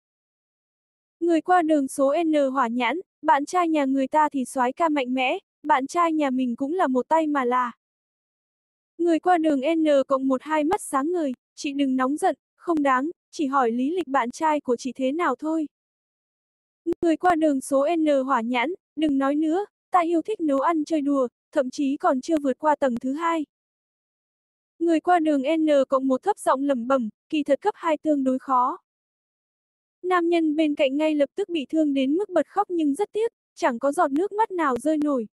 Người qua đường số N hỏa nhãn, bạn trai nhà người ta thì soái ca mạnh mẽ, bạn trai nhà mình cũng là một tay mà là. Người qua đường N cộng một hai mắt sáng người, chị đừng nóng giận, không đáng, chỉ hỏi lý lịch bạn trai của chị thế nào thôi. Người qua đường số N hỏa nhãn, đừng nói nữa, ta yêu thích nấu ăn chơi đùa, thậm chí còn chưa vượt qua tầng thứ hai. Người qua đường N cộng một thấp giọng lẩm bẩm, kỳ thật cấp 2 tương đối khó. Nam nhân bên cạnh ngay lập tức bị thương đến mức bật khóc nhưng rất tiếc, chẳng có giọt nước mắt nào rơi nổi.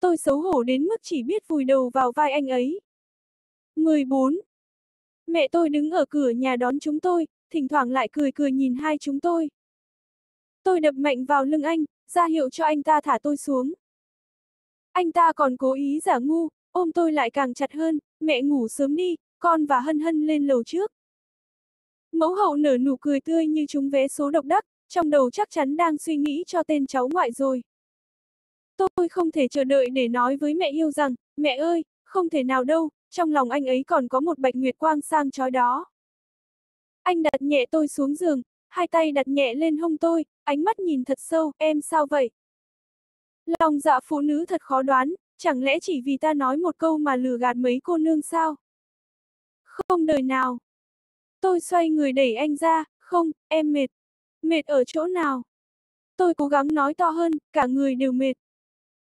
Tôi xấu hổ đến mức chỉ biết vùi đầu vào vai anh ấy. 14. Mẹ tôi đứng ở cửa nhà đón chúng tôi, thỉnh thoảng lại cười cười nhìn hai chúng tôi. Tôi đập mạnh vào lưng anh, ra hiệu cho anh ta thả tôi xuống. Anh ta còn cố ý giả ngu, ôm tôi lại càng chặt hơn, mẹ ngủ sớm đi, con và hân hân lên lầu trước. Mẫu hậu nở nụ cười tươi như chúng vé số độc đắc, trong đầu chắc chắn đang suy nghĩ cho tên cháu ngoại rồi. Tôi không thể chờ đợi để nói với mẹ yêu rằng, mẹ ơi, không thể nào đâu, trong lòng anh ấy còn có một bạch nguyệt quang sang chói đó. Anh đặt nhẹ tôi xuống giường, hai tay đặt nhẹ lên hông tôi, ánh mắt nhìn thật sâu, em sao vậy? Lòng dạ phụ nữ thật khó đoán, chẳng lẽ chỉ vì ta nói một câu mà lừa gạt mấy cô nương sao? Không đời nào. Tôi xoay người đẩy anh ra, không, em mệt. Mệt ở chỗ nào? Tôi cố gắng nói to hơn, cả người đều mệt.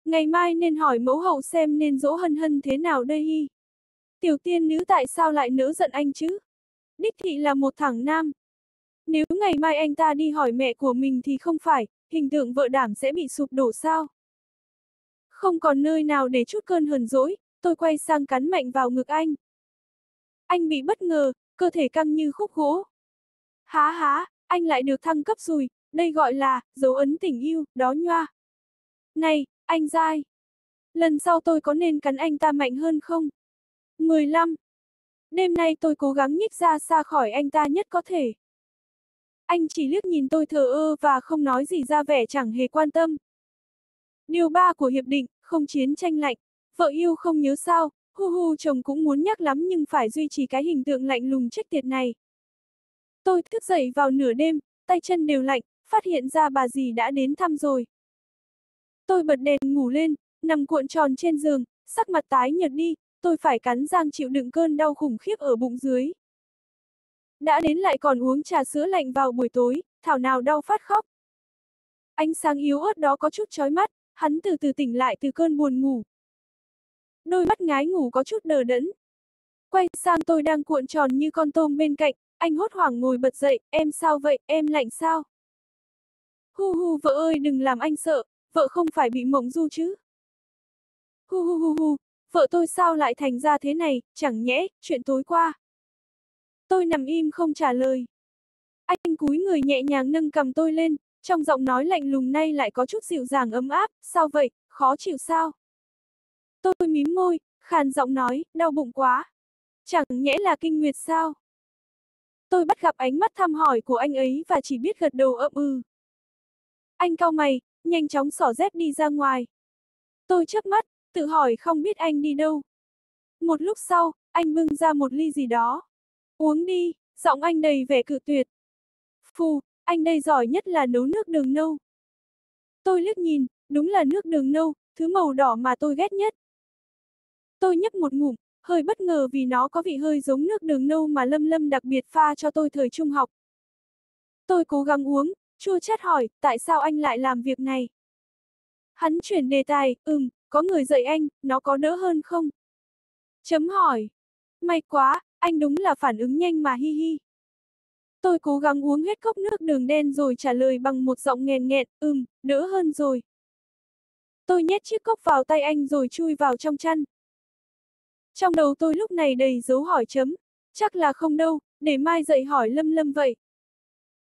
Ngày mai nên hỏi mẫu hậu xem nên dỗ hân hân thế nào đây hi. Tiểu tiên nữ tại sao lại nỡ giận anh chứ? Đích thị là một thằng nam. Nếu ngày mai anh ta đi hỏi mẹ của mình thì không phải, hình tượng vợ đảm sẽ bị sụp đổ sao? Không còn nơi nào để chút cơn hờn dỗi, tôi quay sang cắn mạnh vào ngực anh. Anh bị bất ngờ, cơ thể căng như khúc gỗ. Há há, anh lại được thăng cấp rồi, đây gọi là, dấu ấn tình yêu, đó nhoa. Này, anh dai. Lần sau tôi có nên cắn anh ta mạnh hơn không? 15. Đêm nay tôi cố gắng nhích ra xa khỏi anh ta nhất có thể. Anh chỉ liếc nhìn tôi thờ ơ và không nói gì ra vẻ chẳng hề quan tâm. Điều 3 của hiệp định, không chiến tranh lạnh. Vợ yêu không nhớ sao, hu hu chồng cũng muốn nhắc lắm nhưng phải duy trì cái hình tượng lạnh lùng trách tiệt này. Tôi thức dậy vào nửa đêm, tay chân đều lạnh, phát hiện ra bà dì đã đến thăm rồi. Tôi bật đèn ngủ lên, nằm cuộn tròn trên giường, sắc mặt tái nhợt đi, tôi phải cắn răng chịu đựng cơn đau khủng khiếp ở bụng dưới. Đã đến lại còn uống trà sữa lạnh vào buổi tối, thảo nào đau phát khóc. Ánh sáng yếu ớt đó có chút chói mắt, hắn từ từ tỉnh lại từ cơn buồn ngủ. Đôi mắt ngái ngủ có chút đờ đẫn. Quay sang tôi đang cuộn tròn như con tôm bên cạnh, anh hốt hoảng ngồi bật dậy, em sao vậy, em lạnh sao? Hu hu vợ ơi đừng làm anh sợ, vợ không phải bị mộng du chứ. Hu hu hu hu, vợ tôi sao lại thành ra thế này, chẳng nhẽ, chuyện tối qua. Tôi nằm im không trả lời. Anh cúi người nhẹ nhàng nâng cầm tôi lên, trong giọng nói lạnh lùng nay lại có chút dịu dàng ấm áp, sao vậy, khó chịu sao? Tôi mím môi, khàn giọng nói, đau bụng quá. Chẳng nhẽ là kinh nguyệt sao? Tôi bắt gặp ánh mắt thăm hỏi của anh ấy và chỉ biết gật đầu ậm ừ. Anh cau mày, nhanh chóng xỏ dép đi ra ngoài. Tôi chớp mắt, tự hỏi không biết anh đi đâu. Một lúc sau, anh bưng ra một ly gì đó. Uống đi, giọng anh đầy vẻ cự tuyệt. Phù, anh đây giỏi nhất là nấu nước đường nâu. Tôi liếc nhìn, đúng là nước đường nâu, thứ màu đỏ mà tôi ghét nhất. Tôi nhấp một ngụm, hơi bất ngờ vì nó có vị hơi giống nước đường nâu mà Lâm Lâm đặc biệt pha cho tôi thời trung học. Tôi cố gắng uống, chua chát hỏi, tại sao anh lại làm việc này? Hắn chuyển đề tài, ừm, có người dạy anh, nó có đỡ hơn không? Chấm hỏi. May quá, anh đúng là phản ứng nhanh mà hi hi. Tôi cố gắng uống hết cốc nước đường đen rồi trả lời bằng một giọng nghèn nghẹn, ừm, đỡ hơn rồi. Tôi nhét chiếc cốc vào tay anh rồi chui vào trong chăn. Trong đầu tôi lúc này đầy dấu hỏi chấm, chắc là không đâu, để mai dậy hỏi Lâm Lâm vậy.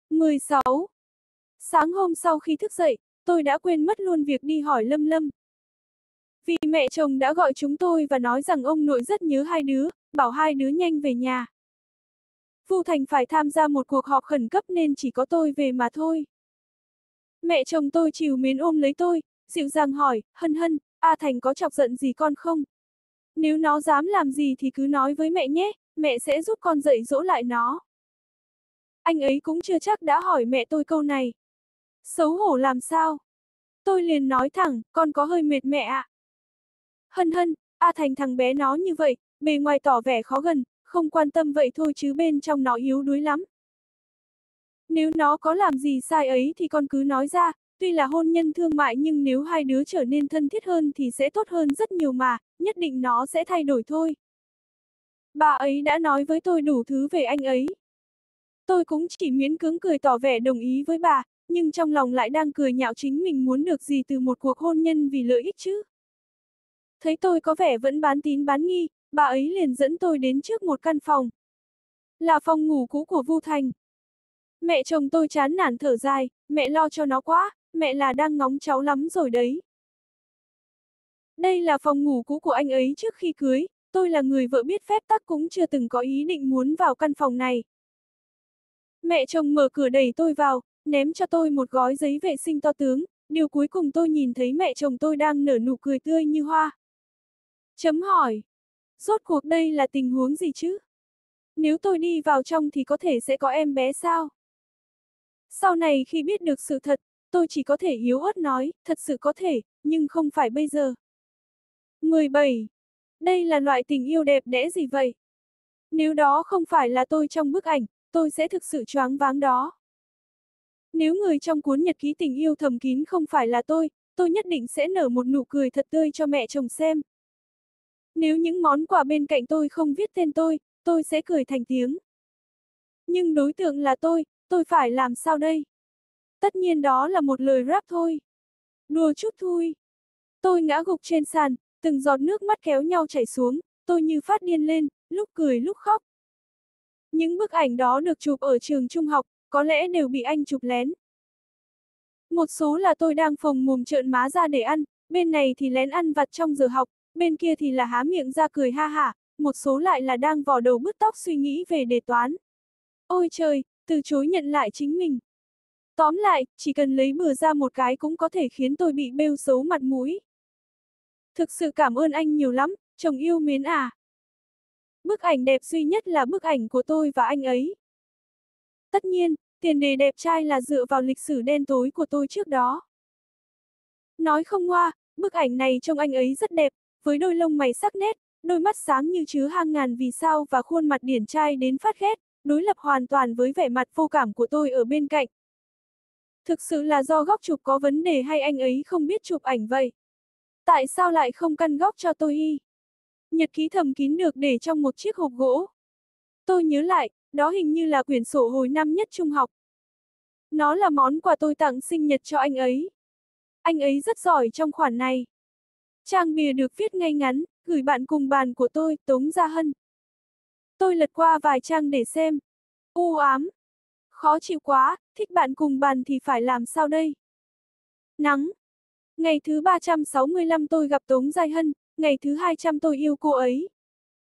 16. Sáng hôm sau khi thức dậy, tôi đã quên mất luôn việc đi hỏi Lâm Lâm. Vì mẹ chồng đã gọi chúng tôi và nói rằng ông nội rất nhớ hai đứa, bảo hai đứa nhanh về nhà. Vu Thành phải tham gia một cuộc họp khẩn cấp nên chỉ có tôi về mà thôi. Mẹ chồng tôi chiều mến ôm lấy tôi, dịu dàng hỏi, hân hân, A Thành có chọc giận gì con không? Nếu nó dám làm gì thì cứ nói với mẹ nhé, mẹ sẽ giúp con dạy dỗ lại nó. Anh ấy cũng chưa chắc đã hỏi mẹ tôi câu này. Xấu hổ làm sao? Tôi liền nói thẳng, con có hơi mệt mẹ ạ. À. Hân hân, A Thành thằng bé nó như vậy, bề ngoài tỏ vẻ khó gần, không quan tâm vậy thôi chứ bên trong nó yếu đuối lắm. Nếu nó có làm gì sai ấy thì con cứ nói ra, tuy là hôn nhân thương mại nhưng nếu hai đứa trở nên thân thiết hơn thì sẽ tốt hơn rất nhiều mà, nhất định nó sẽ thay đổi thôi. Bà ấy đã nói với tôi đủ thứ về anh ấy. Tôi cũng chỉ miễn cưỡng cười tỏ vẻ đồng ý với bà, nhưng trong lòng lại đang cười nhạo chính mình muốn được gì từ một cuộc hôn nhân vì lợi ích chứ. Thấy tôi có vẻ vẫn bán tín bán nghi, bà ấy liền dẫn tôi đến trước một căn phòng. Là phòng ngủ cũ của Vu Thành. Mẹ chồng tôi chán nản thở dài, mẹ lo cho nó quá, mẹ là đang ngóng cháu lắm rồi đấy. Đây là phòng ngủ cũ của anh ấy trước khi cưới, tôi là người vợ biết phép tắc cũng chưa từng có ý định muốn vào căn phòng này. Mẹ chồng mở cửa đẩy tôi vào, ném cho tôi một gói giấy vệ sinh to tướng, điều cuối cùng tôi nhìn thấy mẹ chồng tôi đang nở nụ cười tươi như hoa. Chấm hỏi. Rốt cuộc đây là tình huống gì chứ? Nếu tôi đi vào trong thì có thể sẽ có em bé sao? Sau này khi biết được sự thật, tôi chỉ có thể yếu ớt nói, thật sự có thể, nhưng không phải bây giờ. 17. Đây là loại tình yêu đẹp đẽ gì vậy? Nếu đó không phải là tôi trong bức ảnh, tôi sẽ thực sự choáng váng đó. Nếu người trong cuốn nhật ký tình yêu thầm kín không phải là tôi, tôi nhất định sẽ nở một nụ cười thật tươi cho mẹ chồng xem. Nếu những món quà bên cạnh tôi không viết tên tôi, tôi sẽ cười thành tiếng. Nhưng đối tượng là tôi, tôi phải làm sao đây? Tất nhiên đó là một lời rap thôi. Đùa chút thôi. Tôi ngã gục trên sàn, từng giọt nước mắt kéo nhau chảy xuống, tôi như phát điên lên, lúc cười lúc khóc. Những bức ảnh đó được chụp ở trường trung học, có lẽ đều bị anh chụp lén. Một số là tôi đang phồng mồm trợn má ra để ăn, bên này thì lén ăn vặt trong giờ học, bên kia thì là há miệng ra cười ha hả, một số lại là đang vò đầu bứt tóc suy nghĩ về đề toán. Ôi trời, từ chối nhận lại chính mình. Tóm lại, chỉ cần lấy bừa ra một cái cũng có thể khiến tôi bị bêu xấu mặt mũi. Thực sự cảm ơn anh nhiều lắm, chồng yêu mến à. Bức ảnh đẹp duy nhất là bức ảnh của tôi và anh ấy. Tất nhiên, tiền đề đẹp trai là dựa vào lịch sử đen tối của tôi trước đó. Nói không ngoa, bức ảnh này trông anh ấy rất đẹp, với đôi lông mày sắc nét, đôi mắt sáng như chứa hàng ngàn vì sao và khuôn mặt điển trai đến phát ghét, đối lập hoàn toàn với vẻ mặt vô cảm của tôi ở bên cạnh. Thực sự là do góc chụp có vấn đề hay anh ấy không biết chụp ảnh vậy? Tại sao lại không căn góc cho tôi y? Nhật ký thầm kín được để trong một chiếc hộp gỗ. Tôi nhớ lại, đó hình như là quyển sổ hồi năm nhất trung học. Nó là món quà tôi tặng sinh nhật cho anh ấy. Anh ấy rất giỏi trong khoản này. Trang bìa được viết ngay ngắn, gửi bạn cùng bàn của tôi, Tống Gia Hân. Tôi lật qua vài trang để xem. U ám. Khó chịu quá, thích bạn cùng bàn thì phải làm sao đây? Nắng. Ngày thứ 365 tôi gặp Tống Gia Hân, ngày thứ 200 tôi yêu cô ấy.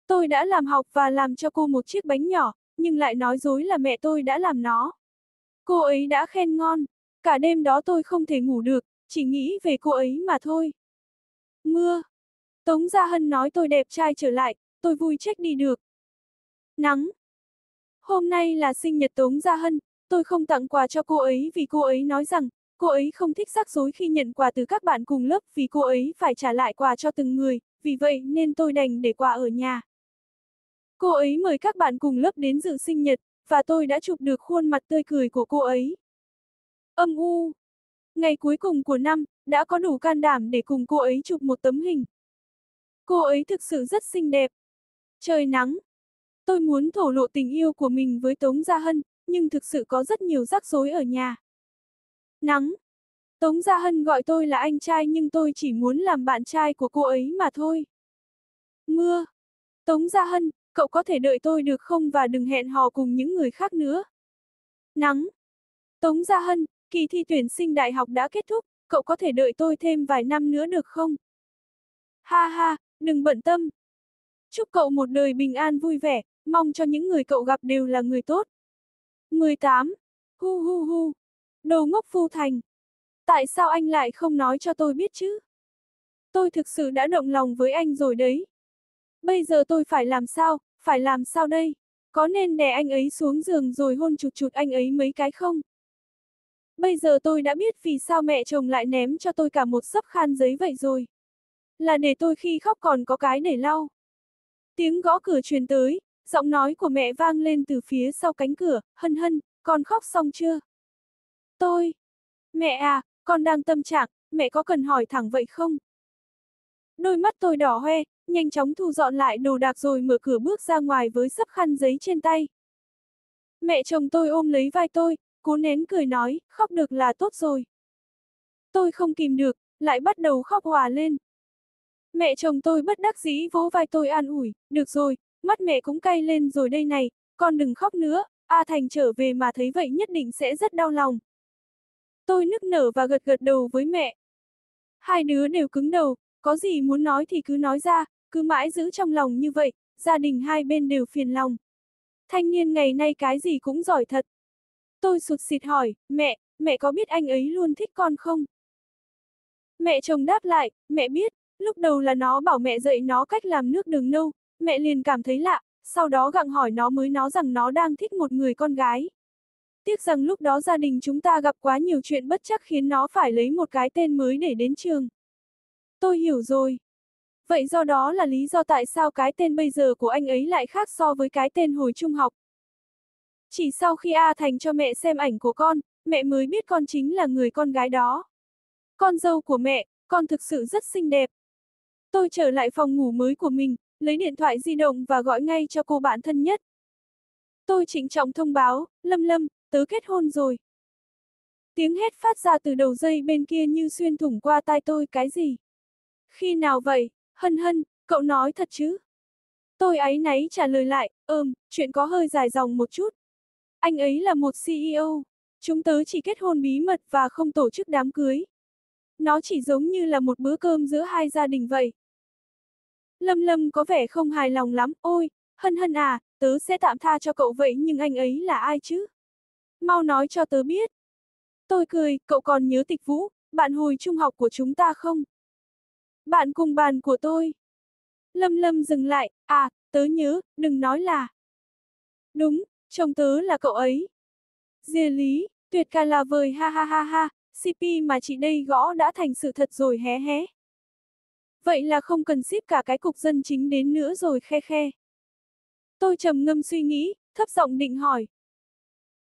Tôi đã làm học và làm cho cô một chiếc bánh nhỏ, nhưng lại nói dối là mẹ tôi đã làm nó. Cô ấy đã khen ngon, cả đêm đó tôi không thể ngủ được, chỉ nghĩ về cô ấy mà thôi. Mưa. Tống Gia Hân nói tôi đẹp trai trở lại, tôi vui trách đi được. Nắng. Hôm nay là sinh nhật Tống Gia Hân, tôi không tặng quà cho cô ấy vì cô ấy nói rằng, cô ấy không thích rắc rối khi nhận quà từ các bạn cùng lớp vì cô ấy phải trả lại quà cho từng người, vì vậy nên tôi đành để quà ở nhà. Cô ấy mời các bạn cùng lớp đến dự sinh nhật, và tôi đã chụp được khuôn mặt tươi cười của cô ấy. Âm u. Ngày cuối cùng của năm, đã có đủ can đảm để cùng cô ấy chụp một tấm hình. Cô ấy thực sự rất xinh đẹp. Trời nắng. Tôi muốn thổ lộ tình yêu của mình với Tống Gia Hân, nhưng thực sự có rất nhiều rắc rối ở nhà. Nắng. Tống Gia Hân gọi tôi là anh trai nhưng tôi chỉ muốn làm bạn trai của cô ấy mà thôi. Mưa. Tống Gia Hân, cậu có thể đợi tôi được không và đừng hẹn hò cùng những người khác nữa. Nắng. Tống Gia Hân, kỳ thi tuyển sinh đại học đã kết thúc, cậu có thể đợi tôi thêm vài năm nữa được không? Ha ha, đừng bận tâm. Chúc cậu một đời bình an vui vẻ, mong cho những người cậu gặp đều là người tốt. 18. Hu hu hu. Đồ ngốc phu thành. Tại sao anh lại không nói cho tôi biết chứ? Tôi thực sự đã động lòng với anh rồi đấy. Bây giờ tôi phải làm sao, phải làm sao đây? Có nên đè anh ấy xuống giường rồi hôn chụt chụt anh ấy mấy cái không? Bây giờ tôi đã biết vì sao mẹ chồng lại ném cho tôi cả một sấp khăn giấy vậy rồi. Là để tôi khi khóc còn có cái để lau. Tiếng gõ cửa truyền tới, giọng nói của mẹ vang lên từ phía sau cánh cửa, hân hân, con khóc xong chưa? Tôi. Mẹ à, con đang tâm trạng, mẹ có cần hỏi thẳng vậy không? Đôi mắt tôi đỏ hoe, nhanh chóng thu dọn lại đồ đạc rồi mở cửa bước ra ngoài với sấp khăn giấy trên tay. Mẹ chồng tôi ôm lấy vai tôi, cố nén cười nói, khóc được là tốt rồi. Tôi không kìm được, lại bắt đầu khóc hòa lên. Mẹ chồng tôi bất đắc dĩ vỗ vai tôi an ủi, được rồi, mắt mẹ cũng cay lên rồi đây này, con đừng khóc nữa, A Thành trở về mà thấy vậy nhất định sẽ rất đau lòng. Tôi nức nở và gật gật đầu với mẹ. Hai đứa đều cứng đầu, có gì muốn nói thì cứ nói ra, cứ mãi giữ trong lòng như vậy, gia đình hai bên đều phiền lòng. Thanh niên ngày nay cái gì cũng giỏi thật. Tôi sụt sịt hỏi, mẹ, mẹ có biết anh ấy luôn thích con không? Mẹ chồng đáp lại, mẹ biết, lúc đầu là nó bảo mẹ dạy nó cách làm nước đường nâu, mẹ liền cảm thấy lạ, sau đó gặng hỏi nó mới nói rằng nó đang thích một người con gái. Tiếc rằng lúc đó gia đình chúng ta gặp quá nhiều chuyện bất chắc khiến nó phải lấy một cái tên mới để đến trường. Tôi hiểu rồi. Vậy do đó là lý do tại sao cái tên bây giờ của anh ấy lại khác so với cái tên hồi trung học. Chỉ sau khi A Thành cho mẹ xem ảnh của con, mẹ mới biết con chính là người con gái đó. Con dâu của mẹ, con thực sự rất xinh đẹp. Tôi trở lại phòng ngủ mới của mình, lấy điện thoại di động và gọi ngay cho cô bạn thân nhất. Tôi trịnh trọng thông báo, Lâm Lâm, tớ kết hôn rồi. Tiếng hét phát ra từ đầu dây bên kia như xuyên thủng qua tai tôi cái gì. Khi nào vậy, hân hân, cậu nói thật chứ? Tôi ấy náy trả lời lại, ừm, chuyện có hơi dài dòng một chút. Anh ấy là một CEO. Chúng tớ chỉ kết hôn bí mật và không tổ chức đám cưới. Nó chỉ giống như là một bữa cơm giữa hai gia đình vậy. Lâm Lâm có vẻ không hài lòng lắm, ôi, hân hân à, tớ sẽ tạm tha cho cậu vậy nhưng anh ấy là ai chứ? Mau nói cho tớ biết. Tôi cười, cậu còn nhớ tịch vũ, bạn hồi trung học của chúng ta không? Bạn cùng bàn của tôi. Lâm Lâm dừng lại, à, tớ nhớ, đừng nói là. Đúng, chồng tớ là cậu ấy. Dìa lý, tuyệt ca là vời ha ha ha ha, CP mà chị đây gõ đã thành sự thật rồi hé hé. Vậy là không cần ship cả cái cục dân chính đến nữa rồi khe khe. Tôi trầm ngâm suy nghĩ, thấp giọng định hỏi.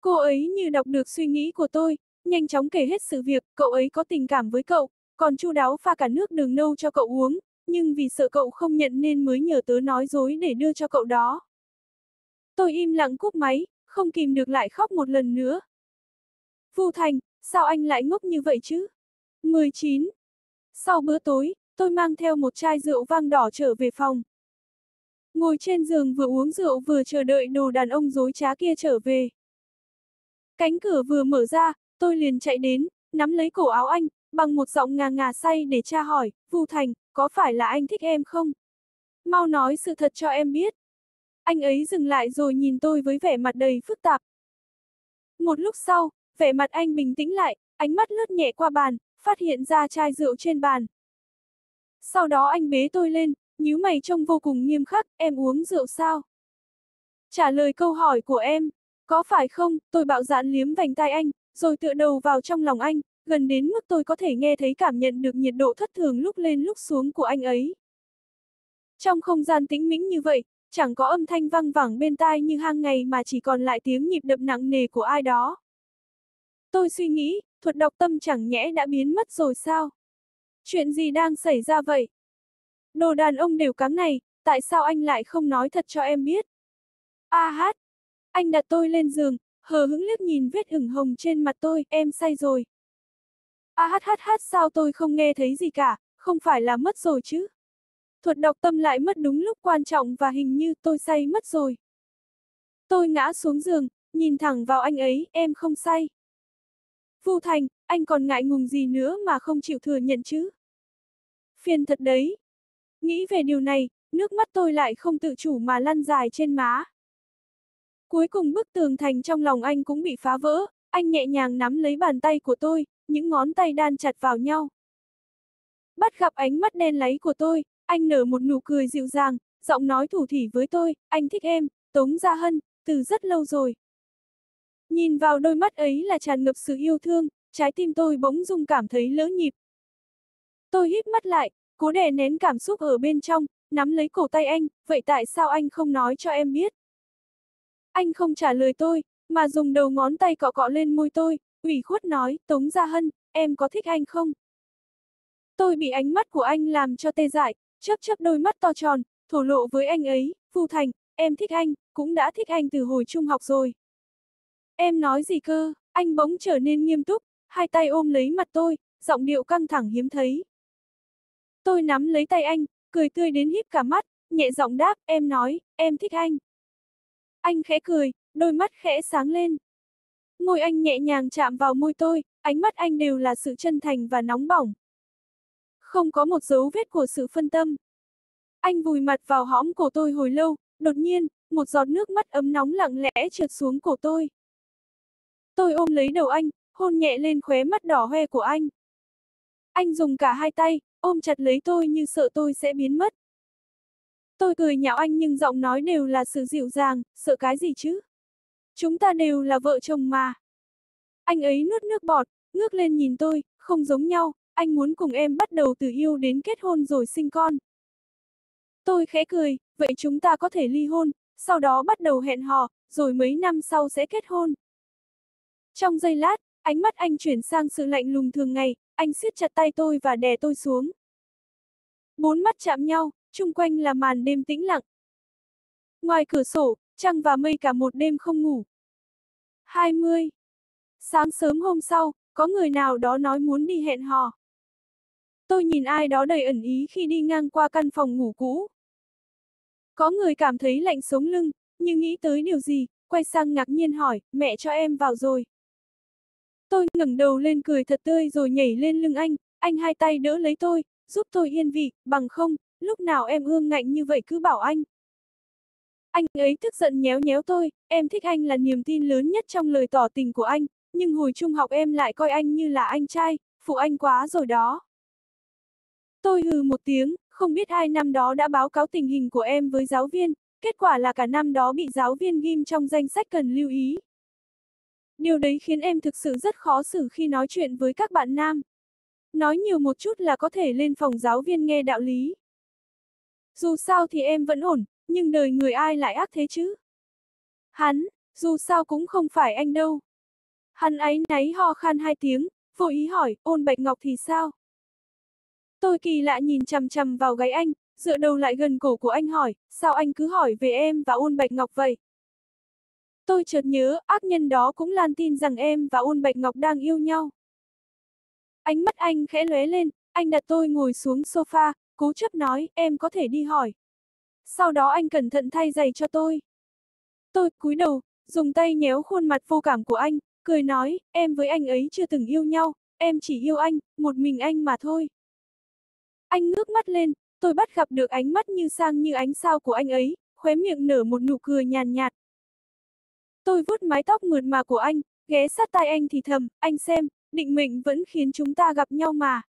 Cô ấy như đọc được suy nghĩ của tôi, nhanh chóng kể hết sự việc, cậu ấy có tình cảm với cậu, còn chu đáo pha cả nước đường nâu cho cậu uống, nhưng vì sợ cậu không nhận nên mới nhờ tớ nói dối để đưa cho cậu đó. Tôi im lặng cúp máy, không kìm được lại khóc một lần nữa. Vu Thành, sao anh lại ngốc như vậy chứ? 19. Sau bữa tối, tôi mang theo một chai rượu vang đỏ trở về phòng. Ngồi trên giường vừa uống rượu vừa chờ đợi đồ đàn ông dối trá kia trở về. Cánh cửa vừa mở ra, tôi liền chạy đến, nắm lấy cổ áo anh, bằng một giọng ngà ngà say để tra hỏi, Vu Thành, có phải là anh thích em không? Mau nói sự thật cho em biết. Anh ấy dừng lại rồi nhìn tôi với vẻ mặt đầy phức tạp. Một lúc sau, vẻ mặt anh bình tĩnh lại, ánh mắt lướt nhẹ qua bàn, phát hiện ra chai rượu trên bàn. Sau đó anh bế tôi lên, nhíu mày trông vô cùng nghiêm khắc, em uống rượu sao? Trả lời câu hỏi của em, có phải không, tôi bạo dạn liếm vành tai anh, rồi tựa đầu vào trong lòng anh, gần đến mức tôi có thể nghe thấy cảm nhận được nhiệt độ thất thường lúc lên lúc xuống của anh ấy. Trong không gian tĩnh mĩnh như vậy, chẳng có âm thanh văng vẳng bên tai như hàng ngày mà chỉ còn lại tiếng nhịp đập nặng nề của ai đó. Tôi suy nghĩ, thuật đọc tâm chẳng nhẽ đã biến mất rồi sao? Chuyện gì đang xảy ra vậy? Đồ đàn ông đều cắm này, tại sao anh lại không nói thật cho em biết? A hát! Anh đặt tôi lên giường, hờ hững liếc nhìn vết ửng hồng trên mặt tôi, em say rồi. A hát hát hát sao tôi không nghe thấy gì cả, không phải là mất rồi chứ? Thuật đọc tâm lại mất đúng lúc quan trọng và hình như tôi say mất rồi. Tôi ngã xuống giường, nhìn thẳng vào anh ấy, em không say. Vu Thành, anh còn ngại ngùng gì nữa mà không chịu thừa nhận chứ? Phiền thật đấy. Nghĩ về điều này, nước mắt tôi lại không tự chủ mà lăn dài trên má. Cuối cùng bức tường thành trong lòng anh cũng bị phá vỡ, anh nhẹ nhàng nắm lấy bàn tay của tôi, những ngón tay đan chặt vào nhau. Bắt gặp ánh mắt đen láy của tôi, anh nở một nụ cười dịu dàng, giọng nói thủ thỉ với tôi, anh thích em, Tống Gia Hân, từ rất lâu rồi. Nhìn vào đôi mắt ấy là tràn ngập sự yêu thương, trái tim tôi bỗng dung cảm thấy lỡ nhịp. Tôi hít mắt lại, cố đè nén cảm xúc ở bên trong, nắm lấy cổ tay anh, vậy tại sao anh không nói cho em biết? Anh không trả lời tôi, mà dùng đầu ngón tay cọ cọ lên môi tôi, ủy khuất nói, Tống Gia Hân, em có thích anh không? Tôi bị ánh mắt của anh làm cho tê dại, chớp chớp đôi mắt to tròn, thổ lộ với anh ấy, Vu Thành, em thích anh, cũng đã thích anh từ hồi trung học rồi. Em nói gì cơ, anh bỗng trở nên nghiêm túc, hai tay ôm lấy mặt tôi, giọng điệu căng thẳng hiếm thấy. Tôi nắm lấy tay anh, cười tươi đến híp cả mắt, nhẹ giọng đáp, em nói, em thích anh. Anh khẽ cười, đôi mắt khẽ sáng lên. Môi anh nhẹ nhàng chạm vào môi tôi, ánh mắt anh đều là sự chân thành và nóng bỏng. Không có một dấu vết của sự phân tâm. Anh vùi mặt vào hõm cổ tôi hồi lâu, đột nhiên, một giọt nước mắt ấm nóng lặng lẽ trượt xuống cổ tôi. Tôi ôm lấy đầu anh, hôn nhẹ lên khóe mắt đỏ hoe của anh. Anh dùng cả hai tay, ôm chặt lấy tôi như sợ tôi sẽ biến mất. Tôi cười nhạo anh nhưng giọng nói đều là sự dịu dàng, sợ cái gì chứ? Chúng ta đều là vợ chồng mà. Anh ấy nuốt nước bọt, ngước lên nhìn tôi, không giống nhau, anh muốn cùng em bắt đầu từ yêu đến kết hôn rồi sinh con. Tôi khẽ cười, vậy chúng ta có thể ly hôn, sau đó bắt đầu hẹn hò, rồi mấy năm sau sẽ kết hôn. Trong giây lát, ánh mắt anh chuyển sang sự lạnh lùng thường ngày, anh siết chặt tay tôi và đè tôi xuống. Bốn mắt chạm nhau, chung quanh là màn đêm tĩnh lặng. Ngoài cửa sổ, trăng và mây cả một đêm không ngủ. 20. Sáng sớm hôm sau, có người nào đó nói muốn đi hẹn hò. Tôi nhìn ai đó đầy ẩn ý khi đi ngang qua căn phòng ngủ cũ. Có người cảm thấy lạnh sống lưng, nhưng nghĩ tới điều gì, quay sang ngạc nhiên hỏi, mẹ cho em vào rồi. Tôi ngẩng đầu lên cười thật tươi rồi nhảy lên lưng anh, anh hai tay đỡ lấy tôi, giúp tôi yên vị, bằng không, lúc nào em ương ngạnh như vậy cứ bảo anh. Anh ấy tức giận nhéo nhéo tôi, em thích anh là niềm tin lớn nhất trong lời tỏ tình của anh, nhưng hồi trung học em lại coi anh như là anh trai, phụ anh quá rồi đó. Tôi hừ một tiếng, không biết hai năm đó đã báo cáo tình hình của em với giáo viên, kết quả là cả năm đó bị giáo viên ghim trong danh sách cần lưu ý. Điều đấy khiến em thực sự rất khó xử khi nói chuyện với các bạn nam. Nói nhiều một chút là có thể lên phòng giáo viên nghe đạo lý. Dù sao thì em vẫn ổn, nhưng đời người ai lại ác thế chứ? Hắn, dù sao cũng không phải anh đâu. Hắn ấy náy ho khan hai tiếng, vô ý hỏi, ôn bạch ngọc thì sao? Tôi kỳ lạ nhìn chằm chằm vào gáy anh, dựa đầu lại gần cổ của anh hỏi, sao anh cứ hỏi về em và ôn bạch ngọc vậy? Tôi chợt nhớ, ác nhân đó cũng lan tin rằng em và ôn bạch ngọc đang yêu nhau. Ánh mắt anh khẽ lóe lên, anh đặt tôi ngồi xuống sofa, cố chấp nói, em có thể đi hỏi. Sau đó anh cẩn thận thay giày cho tôi. Tôi cúi đầu, dùng tay nhéo khuôn mặt vô cảm của anh, cười nói, em với anh ấy chưa từng yêu nhau, em chỉ yêu anh, một mình anh mà thôi. Anh ngước mắt lên, tôi bắt gặp được ánh mắt như sang như ánh sao của anh ấy, khóe miệng nở một nụ cười nhàn nhạt. Tôi vuốt mái tóc mượt mà của anh, ghé sát tai anh thì thầm, anh xem, định mệnh vẫn khiến chúng ta gặp nhau mà.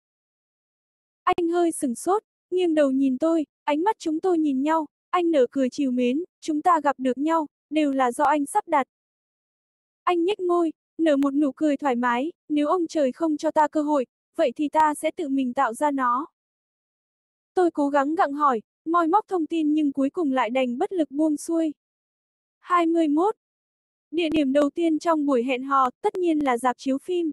Anh hơi sừng sốt, nghiêng đầu nhìn tôi, ánh mắt chúng tôi nhìn nhau, anh nở cười chiều mến, chúng ta gặp được nhau, đều là do anh sắp đặt. Anh nhếch môi, nở một nụ cười thoải mái, nếu ông trời không cho ta cơ hội, vậy thì ta sẽ tự mình tạo ra nó. Tôi cố gắng gặng hỏi, moi móc thông tin nhưng cuối cùng lại đành bất lực buông xuôi. 21. Địa điểm đầu tiên trong buổi hẹn hò, tất nhiên là dạp chiếu phim.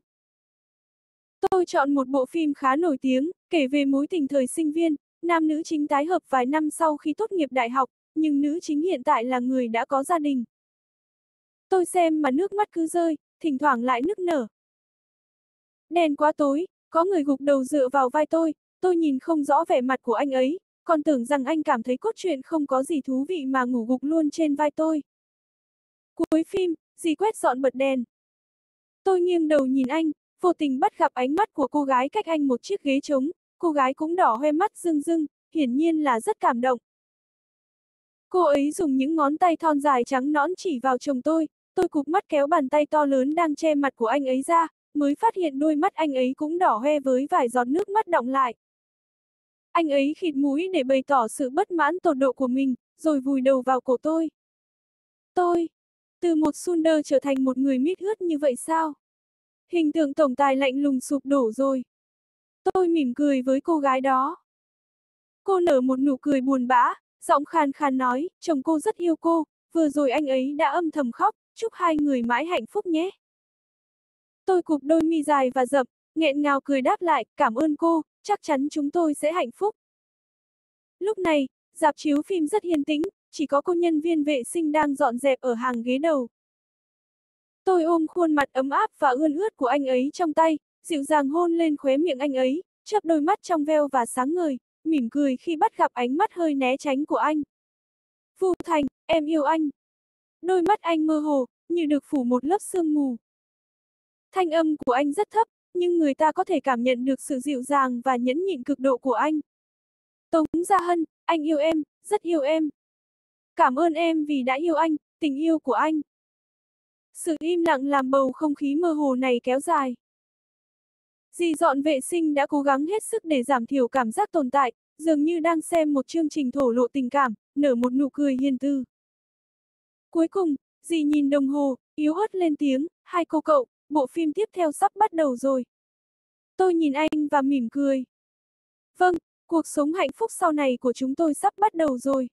Tôi chọn một bộ phim khá nổi tiếng, kể về mối tình thời sinh viên, nam nữ chính tái hợp vài năm sau khi tốt nghiệp đại học, nhưng nữ chính hiện tại là người đã có gia đình. Tôi xem mà nước mắt cứ rơi, thỉnh thoảng lại nức nở. Đèn quá tối, có người gục đầu dựa vào vai tôi, tôi nhìn không rõ vẻ mặt của anh ấy, còn tưởng rằng anh cảm thấy cốt truyện không có gì thú vị mà ngủ gục luôn trên vai tôi. Cuối phim, dì quét dọn bật đèn. Tôi nghiêng đầu nhìn anh, vô tình bắt gặp ánh mắt của cô gái cách anh một chiếc ghế trống, cô gái cũng đỏ hoe mắt rưng rưng, hiển nhiên là rất cảm động. Cô ấy dùng những ngón tay thon dài trắng nõn chỉ vào chồng tôi, tôi cụp mắt kéo bàn tay to lớn đang che mặt của anh ấy ra, mới phát hiện đôi mắt anh ấy cũng đỏ hoe với vài giọt nước mắt động lại. Anh ấy khịt mũi để bày tỏ sự bất mãn tột độ của mình, rồi vùi đầu vào cổ tôi. Tôi, từ một Sunder trở thành một người mít ướt như vậy sao? Hình tượng tổng tài lạnh lùng sụp đổ rồi. Tôi mỉm cười với cô gái đó. Cô nở một nụ cười buồn bã, giọng khan khan nói, chồng cô rất yêu cô, vừa rồi anh ấy đã âm thầm khóc, chúc hai người mãi hạnh phúc nhé. Tôi cụp đôi mi dài và dập nghẹn ngào cười đáp lại, cảm ơn cô, chắc chắn chúng tôi sẽ hạnh phúc. Lúc này, dạp chiếu phim rất yên tĩnh, chỉ có cô nhân viên vệ sinh đang dọn dẹp ở hàng ghế đầu. Tôi ôm khuôn mặt ấm áp và ươn ướt của anh ấy trong tay, dịu dàng hôn lên khóe miệng anh ấy, chớp đôi mắt trong veo và sáng ngời, mỉm cười khi bắt gặp ánh mắt hơi né tránh của anh. Vu Thành, em yêu anh. Đôi mắt anh mơ hồ, như được phủ một lớp sương mù. Thanh âm của anh rất thấp, nhưng người ta có thể cảm nhận được sự dịu dàng và nhẫn nhịn cực độ của anh. Tống Gia Hân, anh yêu em, rất yêu em. Cảm ơn em vì đã yêu anh, tình yêu của anh. Sự im lặng làm bầu không khí mơ hồ này kéo dài. Dì dọn vệ sinh đã cố gắng hết sức để giảm thiểu cảm giác tồn tại, dường như đang xem một chương trình thổ lộ tình cảm, nở một nụ cười hiền tư. Cuối cùng, dì nhìn đồng hồ, yếu ớt lên tiếng, hai cô cậu, bộ phim tiếp theo sắp bắt đầu rồi. Tôi nhìn anh và mỉm cười. Vâng, cuộc sống hạnh phúc sau này của chúng tôi sắp bắt đầu rồi.